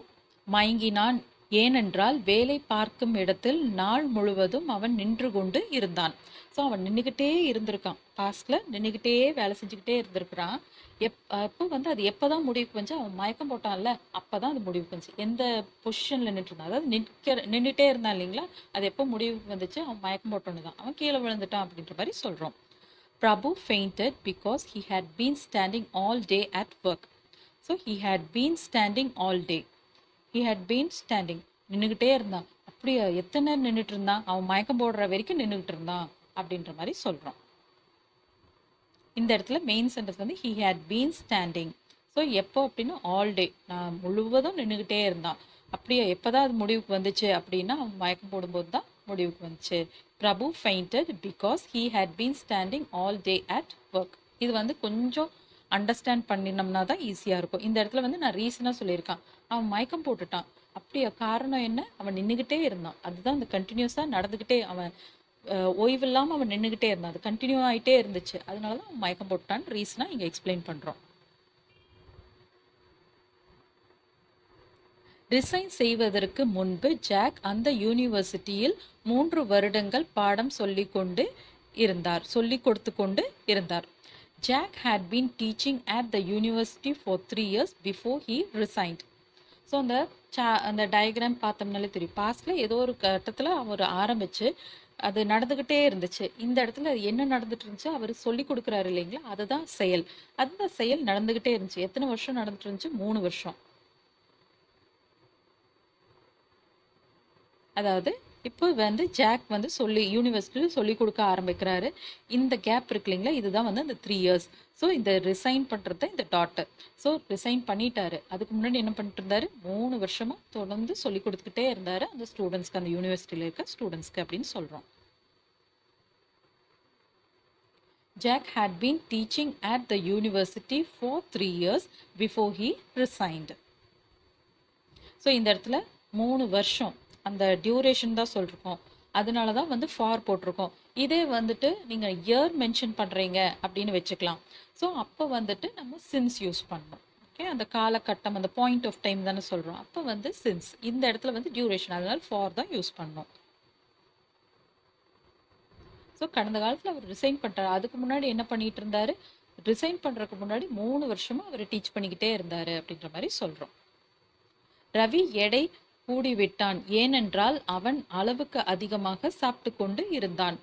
மயங்கினான். ஏனென்றால் வேலை பார்க்கும் இடத்தில் நாள் முழுவதும் அவன் நின்று கொண்டு இருந்தான். ஸோ அவன் நின்றுக்கிட்டே இருந்திருக்கான். டாஸ்கில் நின்றுக்கிட்டே வேலை செஞ்சுக்கிட்டே இருந்திருக்கிறான். எப் அப்போ வந்து அது எப்போ தான் முடிவுக்கு வந்துச்சு அவன் மயக்கம் போட்டான்ல அப்போ தான் அது முடிவுக்கு வந்துச்சு எந்த பொசிஷனில் நின்றுட்டு அதாவது நிற்கிற நின்றுட்டே இருந்தான் இல்லைங்களா? அது எப்போ முடிவுக்கு வந்துச்சு? அவன் மயக்கம் போட்டோன்னு தான். அவன் கீழே விழுந்துட்டான் அப்படின்ற மாதிரி சொல்கிறோம் Prabhu fainted because he had been standing all day at work so he had been standing all day he had been standing நின்றுக்கிட்டே இருந்தான். அப்படியே எத்தனை நேரம் நின்றுட்டு இருந்தான்? அவன் மயக்கம் போடுற வரைக்கும் நின்றுக்கிட்டு இருந்தான் அப்படின்ற மாதிரி சொல்கிறோம் இந்த இடத்துல மெயின் சென்டென்ஸ் வந்து he had been standing so எப்போ அப்படின்னா ஆல் டே நான் முழுவதும் நின்றுக்கிட்டே இருந்தான். அப்படியே எப்போதான் அது முடிவுக்கு வந்துச்சு அப்படின்னா அவன் மயக்கம் போடும்போது தான் முடிவுக்கு வந்துச்சு. Prabhu fainted because he had been standing all day at work இது வந்து கொஞ்சம் அண்டர்ஸ்டாண்ட் பண்ணினோம்னா தான் ஈஸியாக இருக்கும். இந்த இடத்துல வந்து நான் ரீசனாக சொல்லியிருக்கான். அவன் மயக்கம் போட்டுட்டான். அப்படியா காரணம் என்ன? அவன் நின்றுக்கிட்டே இருந்தான். அதுதான் அந்த கண்டினியூஸாக நடந்துக்கிட்டே அவன் ஓய்வு இல்லாமல் அவன் நின்றுக்கிட்டே இருந்தான். அது கண்டினியூ ஆகிட்டே இருந்துச்சு. அதனால தான் அவன் மயக்கம் போட்டான்னு ரீசனாக இங்கே எக்ஸ்பிளைன் பண்ணுறோம் ரிசைன் செய்வதற்கு முன்பு ஜாக் அந்த யூனிவர்சிட்டியில் மூன்று வருடங்கள் பாடம் சொல்லிக்கொண்டு இருந்தார். சொல்லிக் கொடுத்து கொண்டு இருந்தார். Jack had been teaching at the university for three years before he resigned so அந்த சா அந்த டயக்ராம் பார்த்தோம்னாலே தெரியும். பாஸ்டில் ஏதோ ஒரு கட்டத்தில் அவர் ஆரம்பித்து அது நடந்துக்கிட்டே இருந்துச்சு. இந்த இடத்துல அது என்ன நடந்துட்டு இருந்துச்சு? அவர் சொல்லி கொடுக்குறாரு இல்லைங்களா? அதுதான் செயல். அந்த செயல் நடந்துக்கிட்டே இருந்துச்சு. எத்தனை வருஷம் நடந்துட்டு இருந்துச்சு? மூணு வருஷம். அதாவது இப்போ வந்து ஜாக் வந்து சொல்லி யூனிவர்சிட்டியில் சொல்லி கொடுக்க ஆரம்பிக்கிறாரு. இந்த கேப் இருக்கு இல்லைங்களா? இதுதான் வந்து அந்த த்ரீ இயர்ஸ் ஸோ இந்த ரிசைன் பண்ணுறது இந்த டாட்டர் ஸோ ரிசைன் பண்ணிட்டாரு. அதுக்கு முன்னாடி என்ன பண்ணிட்டு இருந்தாரு மூணு வருஷமா தொடர்ந்து சொல்லி கொடுத்துக்கிட்டே இருந்தாரு. அந்த ஸ்டூடெண்ட்ஸ்க்கு அந்த யூனிவர்சிட்டியில் இருக்க ஸ்டூடெண்ட்ஸ்க்கு அப்படின்னு சொல்கிறோம் Jack had been teaching at the university for three years before he resigned. So இந்த இடத்துல மூணு வருஷம் அந்த டியூரேஷன் தான் சொல்லியிருக்கோம் அதனால தான் வந்து ஃபார் போட்டிருக்கோம். இதே வந்துட்டு நீங்கள் இயர் மென்ஷன் பண்ணுறீங்க அப்படின்னு வச்சுக்கலாம். ஸோ அப்போ வந்துட்டு நம்ம சின்ஸ் யூஸ் பண்ணணும். ஓகே அந்த காலகட்டம் அந்த பாயிண்ட் ஆஃப் டைம் தானே சொல்கிறோம் அப்போ வந்து சின்ஸ் இந்த இடத்துல வந்து டியூரேஷன் அதனால ஃபார் தான் யூஸ் பண்ணணும். ஸோ கடந்த காலத்தில் அவர் ரிசைன் பண்ணிட்டாரு. அதுக்கு முன்னாடி என்ன பண்ணிட்டு இருந்தாரு? ரிசைன் பண்ணுறதுக்கு முன்னாடி மூணு வருஷமாக அவர் டீச் பண்ணிக்கிட்டே இருந்தார் அப்படின்ற மாதிரி சொல்கிறோம் ரவி எடை கூடிவிட்டான். ஏனென்றால் அவன் அளவுக்கு அதிகமாக சாப்பிட்டு கொண்டு இருந்தான்.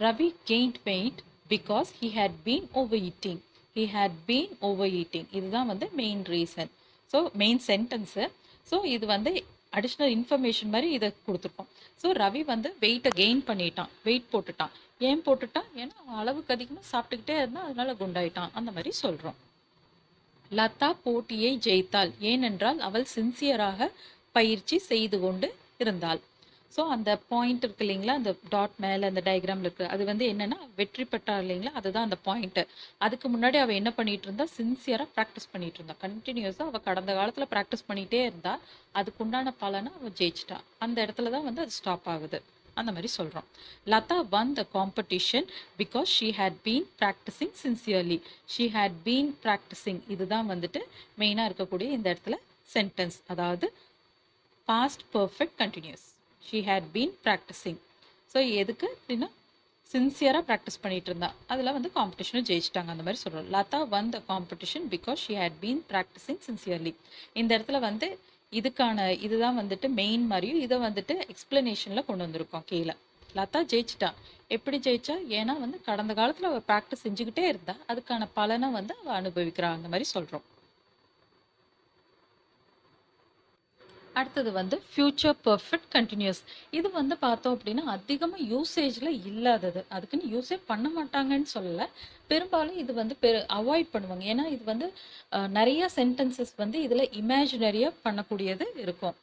Ravi gained weight because he had been overeating he had been overeating இதுதான் வந்து main reason so main sentence so இது வந்து அடிஷ்னல் இன்ஃபர்மேஷன் மாதிரி இதை கொடுத்துருக்கோம். ஸோ ரவி வந்து வெயிட்டை கெயின் பண்ணிட்டான். வெயிட் போட்டுட்டான். ஏன் போட்டுட்டான்? ஏன்னா அவன் அளவுக்கு அதிகமாக சாப்பிட்டுக்கிட்டே இருந்தான். அதனால குண்டாயிட்டான். அந்த மாதிரி சொல்கிறோம் லதா போட்டியை ஜெயித்தாள். ஏனென்றால் அவள் சின்சியராக பயிற்சி செய்து கொண்டு இருந்தாள். ஸோ அந்த பாயிண்ட் இருக்கு இல்லைங்களா? அந்த டாட் மேலே அந்த டயக்ராமில் இருக்குது அது வந்து என்னென்னா வெற்றி பெற்றார் இல்லைங்களா? அதுதான் அந்த பாயிண்ட்டு அதுக்கு முன்னாடி அவள் என்ன பண்ணிட்டு இருந்தா? சின்சியராக ப்ராக்டிஸ் பண்ணிட்டு இருந்தா. கண்டினியூஸாக அவள் கடந்த காலத்தில் ப்ராக்டிஸ் பண்ணிகிட்டே இருந்தா. அதுக்குண்டான பலனை அவள் ஜெயிச்சிட்டா. அந்த இடத்துல தான் வந்து அது ஸ்டாப் ஆகுது. அந்த மாதிரி சொல்கிறோம் Latha won the competition because she had been practising sincerely she had been practising இதுதான் வந்துட்டு மெயினாக இருக்கக்கூடிய இந்த இடத்துல சென்டென்ஸ் அதாவது past perfect continuous she had been practising so எதுக்கு? அப்படின்னா சின்சியராக ப்ராக்டிஸ் பண்ணிட்டு இருந்தா. அதில் வந்து காம்படிஷனும் ஜெயிச்சிட்டாங்க. அந்த மாதிரி சொல்கிறோம் லதா வந்த the because she she been practising sincerely இந்த இடத்துல வந்து இதுக்கான இதுதான் வந்துட்டு மெயின் மாதிரியும் இதை வந்துட்டு எக்ஸ்பிளனேஷனில் கொண்டு வந்திருக்கோம் கீழே. லதா ஜெயிச்சிட்டா. எப்படி ஜெயிச்சா? ஏன்னா வந்து கடந்த காலத்தில் அவள் ப்ராக்டிஸ் செஞ்சுக்கிட்டே இருந்தா. அதுக்கான பலனை வந்து அவள் அனுபவிக்கிறா. அந்த மாதிரி சொல்கிறோம் அடுத்தது வந்து ஃபியூச்சர் பர்ஃபெக்ட் கண்டினியூஸ் இது வந்து பார்த்தோம் அப்படின்னா அதிகமாக யூசேஜில் இல்லாதது. அதுக்குன்னு யூஸே பண்ண மாட்டாங்கன்னு சொல்லலை. பெரும்பாலும் இது வந்து பெரு அவாய்ட் பண்ணுவாங்க. ஏன்னா இது வந்து நிறைய சென்டென்சஸ் வந்து இதில் இமேஜினரியாக பண்ணக்கூடியது இருக்கும்.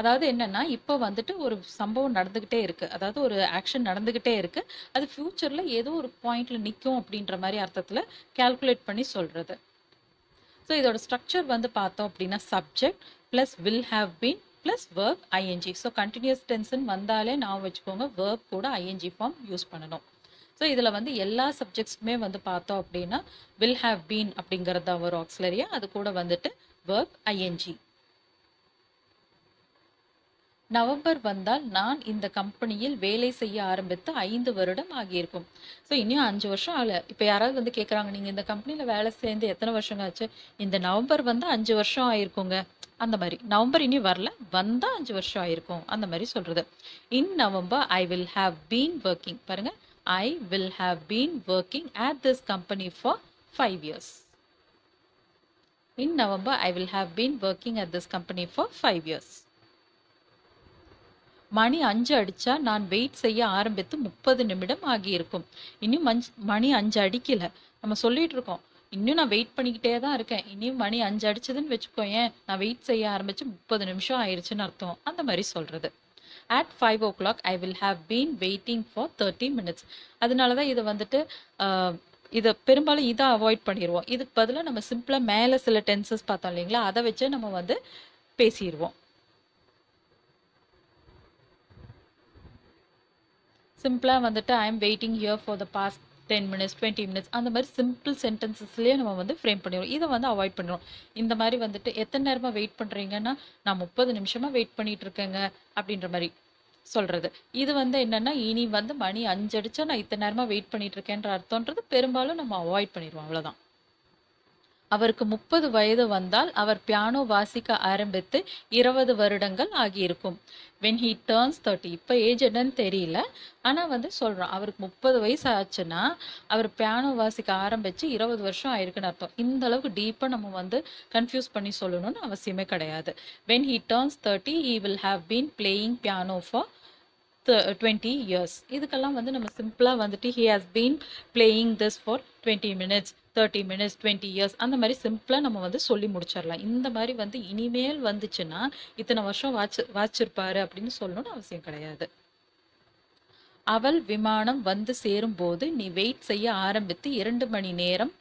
அதாவது என்னன்னா இப்போ வந்துட்டு ஒரு சம்பவம் நடந்துகிட்டே இருக்கு. அதாவது ஒரு ஆக்ஷன் நடந்துகிட்டே இருக்கு. அது ஃபியூச்சர்ல ஏதோ ஒரு பாயிண்ட்ல நிற்கும் அப்படின்ற மாதிரி அர்த்தத்துல கால்குலேட் பண்ணி சொல்றது. ஸோ இதோட ஸ்ட்ரக்சர் வந்து பார்த்தோம் அப்படின்னா subject plus will have been plus verb ING so continuous டென்ஸ்ன்னு வந்தாலே நான் வச்சுக்கோங்க verb கூட ஐஎன்ஜி ஃபார்ம் யூஸ் பண்ணணும். ஸோ இதில் வந்து எல்லா சப்ஜெக்ட்ஸுமே வந்து பார்த்தோம் அப்படின்னா வில் ஹாவ் பீன் அப்படிங்கிறது தான் வரும் ஆக்சிலரியா அது கூட வந்துட்டு verb ஐஎன்ஜி நவம்பர் வந்தால் நான் இந்த கம்பெனியில் வேலை செய்ய ஆரம்பித்து ஐந்து வருடம் ஆகியிருக்கும். ஸோ இனியும் அஞ்சு வருஷம் ஆகல. இப்போ யாராவது வந்து கேட்குறாங்க நீங்கள் இந்த கம்பெனியில் வேலை சேர்ந்து எத்தனை வருஷம் ஆச்சு? இந்த நவம்பர் வந்தால் அஞ்சு வருஷம் ஆயிருக்குங்க. அந்த மாதிரி. நவம்பர் இனி வரல. வந்தால் அஞ்சு வருஷம் ஆயிருக்கும். அந்த மாதிரி சொல்கிறது in November I will have been working பாருங்க. I will have been working at this company for five years in November I will have been working at this company for five years மணி அஞ்சு அடிச்சா நான் wait செய்ய ஆரம்பித்து முப்பது நிமிடம் ஆகியிருக்கும். இன்னும் மஞ்ச் மணி அஞ்சு அடிக்கல. நம்ம சொல்லிட்டு இருக்கோம். இன்னும் நான் வெயிட் பண்ணிக்கிட்டே தான் இருக்கேன். இனியும் மணி அஞ்சு அடிச்சதுன்னு வச்சுக்கோயேன். நான் வெயிட் செய்ய ஆரம்பிச்சு முப்பது நிமிஷம் ஆயிடுச்சுன்னு அர்த்தம். அந்த மாதிரி சொல்றது. At five o'clock I will have been waiting for thirty minutes அதனால தான் இதை வந்துட்டு இதை பெரும்பாலும் இதை அவாய்ட் பண்ணிடுவோம் இதுக்கு பதிலாக நம்ம சிம்பிளாக மேலே சில டென்சஸ் பார்த்தோம் இல்லைங்களா? அதை வச்சு நம்ம வந்து பேசிடுவோம் சிம்பிளாக வந்துட்டு I am waiting here for the past ten minutes twenty minutes அந்த மாதிரி சிம்பிள் சென்டென்சஸ்லேயே நம்ம வந்து ஃப்ரேம் பண்ணிடுவோம். இதை வந்து அவாய்ட் பண்ணிடுவோம். இந்த மாதிரி வந்துட்டு எத்தனை நேரமாக வெயிட் பண்ணுறீங்கன்னா நான் முப்பது நிமிஷமாக வெயிட் பண்ணிகிட்டு இருக்கேங்க அப்படின்ற மாதிரி சொல்கிறது இது வந்து என்னென்னா இனி வந்து மணி அஞ்சடிச்சா நான் இத்தனை நேரமாக வெயிட் பண்ணிகிட்டு இருக்கேன்ற அர்த்தம்ன்றது பெரும்பாலும் நம்ம அவாய்ட் பண்ணிடுவோம். அவ்வளோதான் அவருக்கு முப்பது வயது வந்தால் அவர் பியானோ வாசிக்க ஆரம்பித்து இருபது வருடங்கள் ஆகியிருக்கும். வென் ஹீ டேர்ன்ஸ் தேர்ட்டி இப்போ ஏஜ் என்னன்னு தெரியல. ஆனால் வந்து சொல்கிறோம் அவருக்கு முப்பது வயசு ஆச்சுன்னா அவர் பியானோ வாசிக்க ஆரம்பித்து இருபது வருஷம் ஆயிருக்குன்னு அர்த்தம். இந்த அளவுக்கு டீப்பாக நம்ம வந்து கன்ஃபியூஸ் பண்ணி சொல்லணும்னு அவசியமே கிடையாது. When he turns thirty he will have been playing piano for twenty years இதுக்கெல்லாம் வந்து நம்ம சிம்பிளாக வந்துட்டு he has been playing this for twenty minutes thirty minutes twenty years அந்த மாதிரி சிம்பிளாக நம்ம வந்து சொல்லி முடிச்சிடலாம். இந்த மாதிரி வந்து இனிமேல் வந்துச்சுன்னா இத்தனை வருஷம் வாட்ச் வாச்சிருப்பாரு அப்படின்னு சொல்லணும்னு அவசியம் கிடையாது. அவள் விமானம் வந்து சேரும்போது நீ வெயிட் செய்ய ஆரம்பித்து இரண்டு மணி நேரம்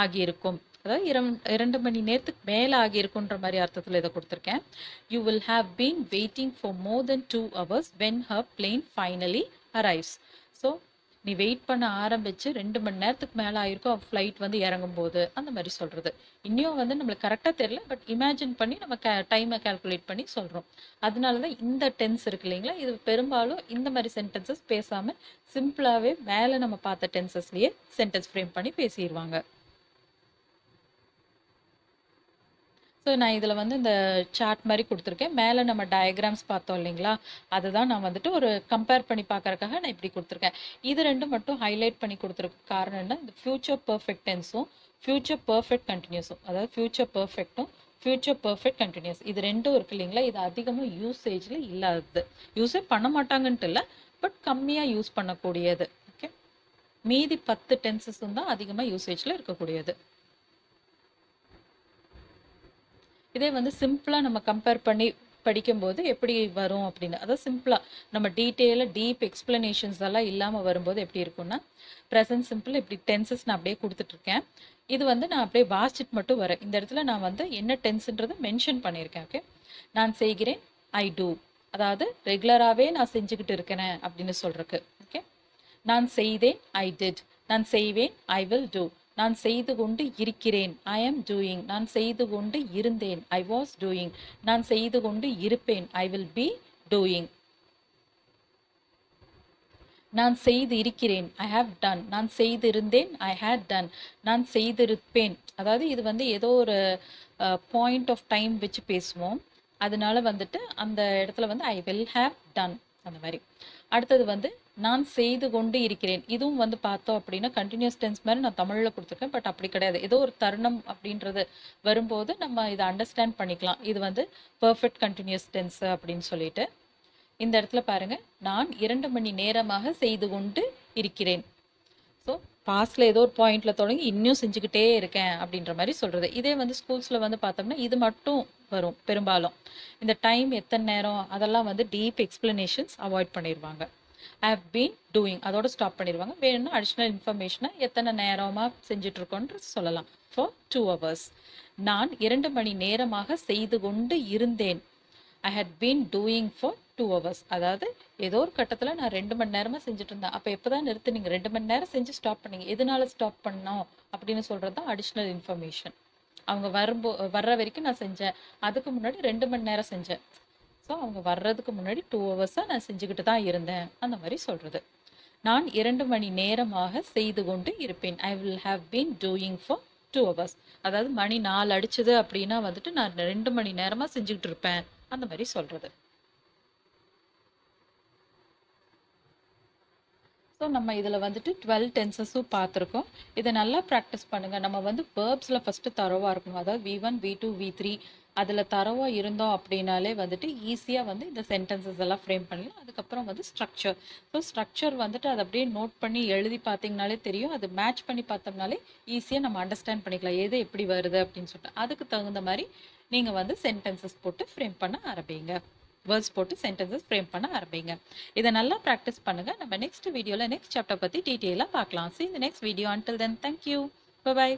ஆகியிருக்கும். அதாவது இரம் இரண்டு மணி நேரத்துக்கு மேலே ஆகியிருக்குன்ற மாதிரி அர்த்தத்தில் இதை கொடுத்துருக்கேன். You will have been waiting for more than two hours when her plane finally arrives so நீ வெயிட் பண்ண ஆரம்பிச்சு ரெண்டு மணி நேரத்துக்கு மேலே ஆயிருக்கும் ஃப்ளைட் வந்து இறங்கும் போது அந்த மாதிரி சொல்கிறது இன்னும் வந்து நம்மளுக்கு கரெக்டாக தெரியல பட் இமேஜின் பண்ணி நம்ம கே டைமை கால்குலேட் பண்ணி சொல்கிறோம் அதனால தான் இந்த டென்ஸ் இருக்கு இல்லைங்களா? இது பெரும்பாலும் இந்த மாதிரி சென்டென்சஸ் பேசாமல் சிம்பிளாகவே மேலே நம்ம பார்த்த டென்சஸ்லேயே சென்டென்ஸ் ஃப்ரேம் பண்ணி பேசிடுவாங்க ஸோ நான் இதில் வந்து இந்த சார்ட் மாதிரி கொடுத்துருக்கேன். மேலே நம்ம டயக்ராம்ஸ் பார்த்தோம் இல்லைங்களா? அதுதான் நான் வந்துட்டு ஒரு கம்பேர் பண்ணி பார்க்குறக்காக நான் இப்படி கொடுத்துருக்கேன். இது ரெண்டும் மட்டும் ஹைலைட் பண்ணி கொடுத்துருக்க காரணம் என்ன? இந்த ஃபியூச்சர் பர்ஃபெக்ட் டென்ஸும் ஃபியூச்சர் பர்ஃபெக்ட் கண்டினியூஸும் அதாவது ஃபியூச்சர் பர்ஃபெக்ட்டும் ஃபியூச்சர் பர்ஃபெக்ட் கண்டினியூஸ் இது ரெண்டும் இருக்கு இல்லைங்களா? இது அதிகமாக யூசேஜில் இல்லாதது. யூஸே பண்ண மாட்டாங்கன்ட்டு இல்லை பட் கம்மியாக யூஸ் பண்ணக்கூடியது. ஓகே மீதி பத்து டென்சஸும் தான் அதிகமாக யூசேஜில் இருக்கக்கூடியது. இதே வந்து சிம்பிளாக நம்ம கம்பேர் பண்ணி படிக்கும்போது எப்படி வரும் அப்படின்னு. அதாவது சிம்பிளாக நம்ம டீட்டெயிலாக டீப் எக்ஸ்பிளனேஷன்ஸ் எல்லாம் இல்லாமல் வரும்போது எப்படி இருக்கும்னா ப்ரெசன்ட் சிம்பிள் இப்படி டென்சஸ் நான் அப்படியே கொடுத்துட்ருக்கேன். இது வந்து நான் அப்படியே வாசிட்டு மட்டும் வரேன். இந்த இடத்துல நான் வந்து என்ன டென்ஸ்ன்றதை மென்ஷன் பண்ணியிருக்கேன் ஓகே நான் செய்கிறேன் ஐ டூ அதாவது ரெகுலராகவே நான் செஞ்சுக்கிட்டு இருக்கிறேன் அப்படின்னு சொல்கிறக்கு ஓகே நான் செய்தேன் ஐ டிட் நான் செய்வேன் ஐ வில் டூ நான் செய்து கொண்டு இருக்கிறேன். ஐ ஆம் டூயிங் நான் செய்து கொண்டு இருந்தேன். ஐ வாஸ் டூயிங் நான் செய்து கொண்டு இருப்பேன். ஐ வில் பி டூயிங் நான் செய்து இருக்கிறேன். ஐ ஹாவ் டன் நான் செய்திருந்தேன். ஐ ஹேட் டன் நான் செய்திருப்பேன். அதாவது இது வந்து ஏதோ ஒரு பாயிண்ட் ஆஃப் டைம் வச்சு பேசுவோம். அதனால வந்துட்டு அந்த இடத்துல வந்து ஐ வில் ஹாவ் டன் அந்த மாதிரி. அடுத்தது வந்து நான் செய்து கொண்டு இருக்கிறேன். இதுவும் வந்து பார்த்தோம் அப்படின்னா கண்டினியூஸ் டென்ஸ் மாதிரி நான் தமிழில் கொடுத்துருக்கேன். பட் அப்படி கிடையாது. ஏதோ ஒரு தருணம் அப்படின்றது வரும்போது நம்ம இதை அண்டர்ஸ்டாண்ட் பண்ணிக்கலாம். இது வந்து பர்ஃபெக்ட் கண்டினியூஸ் டென்ஸ் அப்படின்னு சொல்லிட்டு. இந்த இடத்துல பாருங்க. நான் இரண்டு மணி நேரமாக செய்து கொண்டு இருக்கிறேன். ஸோ பாஸ்டில் ஏதோ ஒரு பாயிண்டில் தொடங்கி இன்னும் செஞ்சுக்கிட்டே இருக்கேன் அப்படின்ற மாதிரி சொல்கிறது இதே வந்து ஸ்கூல்ஸில் வந்து பார்த்தோம்னா இது மட்டும் வரும் பெரும்பாலும். இந்த டைம் எத்தனை நேரம் அதெல்லாம் வந்து டீப் எக்ஸ்பிளனேஷன்ஸ் அவாய்ட் பண்ணிடுவாங்க ஹவ் பீன் டூயிங் அதோட ஸ்டாப் பண்ணிடுவாங்க. வேணும்னா அடிஷ்னல் இன்ஃபர்மேஷனை எத்தனை நேரமாக செஞ்சுட்டு சொல்லலாம். ஃபார் டூ ஹவர்ஸ் நான் இரண்டு மணி நேரமாக செய்து கொண்டு இருந்தேன். I had been doing for two hours அதாவது ஏதோ ஒரு கட்டத்தில் நான் ரெண்டு மணி நேரமாக செஞ்சுட்டு இருந்தேன் அப்போ எப்போ தான் நிறுத்துனீங்க ரெண்டு மணி நேரம் செஞ்சு ஸ்டாப் பண்ணீங்க. எதனால ஸ்டாப் பண்ணோம்? அப்படின்னு சொல்கிறது தான் அடிஷ்னல் இன்ஃபர்மேஷன் அவங்க வரும்போ வர்ற வரைக்கும் நான் செஞ்சேன். அதுக்கு முன்னாடி ரெண்டு மணி நேரம் செஞ்சேன். ஸோ அவங்க வர்றதுக்கு முன்னாடி டூ ஹவர்ஸாக நான் செஞ்சுக்கிட்டு தான் இருந்தேன். அந்த மாதிரி சொல்கிறது நான் இரண்டு மணி நேரமாக செய்து கொண்டு இருப்பேன். I will have been doing for two hours அதாவது மணி நாலு அடிச்சது அப்படின்னா வந்துட்டு நான் ரெண்டு மணி நேரமாக செஞ்சுக்கிட்டு இருப்பேன். அந்த மாதிரி சொல்கிறது ஸோ நம்ம இதில் வந்துட்டு டுவெல் டென்சஸும் பார்த்துருக்கோம். இதை நல்லா ப்ராக்டிஸ் பண்ணுங்கள் நம்ம வந்து வேர்ப்ஸில் ஃபஸ்ட்டு தரவாக இருக்கணும். அதாவது V one V two V three அதில் தரவாக இருந்தோம் அப்படின்னாலே வந்துட்டு ஈஸியாக வந்து இந்த சென்டென்சஸ் எல்லாம் ஃப்ரேம் பண்ணலாம் அதுக்கப்புறம் வந்து ஸ்ட்ரக்சர் ஸோ ஸ்ட்ரக்சர் வந்துட்டு அதை அப்படியே நோட் பண்ணி எழுதி பார்த்தீங்கனாலே தெரியும். அது மேட்ச் பண்ணி பார்த்தோம்னாலே ஈஸியாக நம்ம அண்டர்ஸ்டாண்ட் பண்ணிக்கலாம். எது எப்படி வருது அப்படின்னு சொல்லிட்டு. அதுக்கு தகுந்த மாதிரி நீங்கள் வந்து சென்டென்சஸ் போட்டு ஃப்ரேம் பண்ண ஆரம்பிங்க. வேர்ட்ஸ் போட்டு சென்டென்சஸ் ஃப்ரேம் பண்ண ஆரம்பிங்க. இதை நல்லா ப்ராக்டிஸ் பண்ணுங்க. நம்ம நெக்ஸ்ட் வீடியோவில் நெக்ஸ்ட் சாப்டர் பற்றி டீட்டெயிலாக பார்க்கலாம். சி இந்த next video until then thank you bye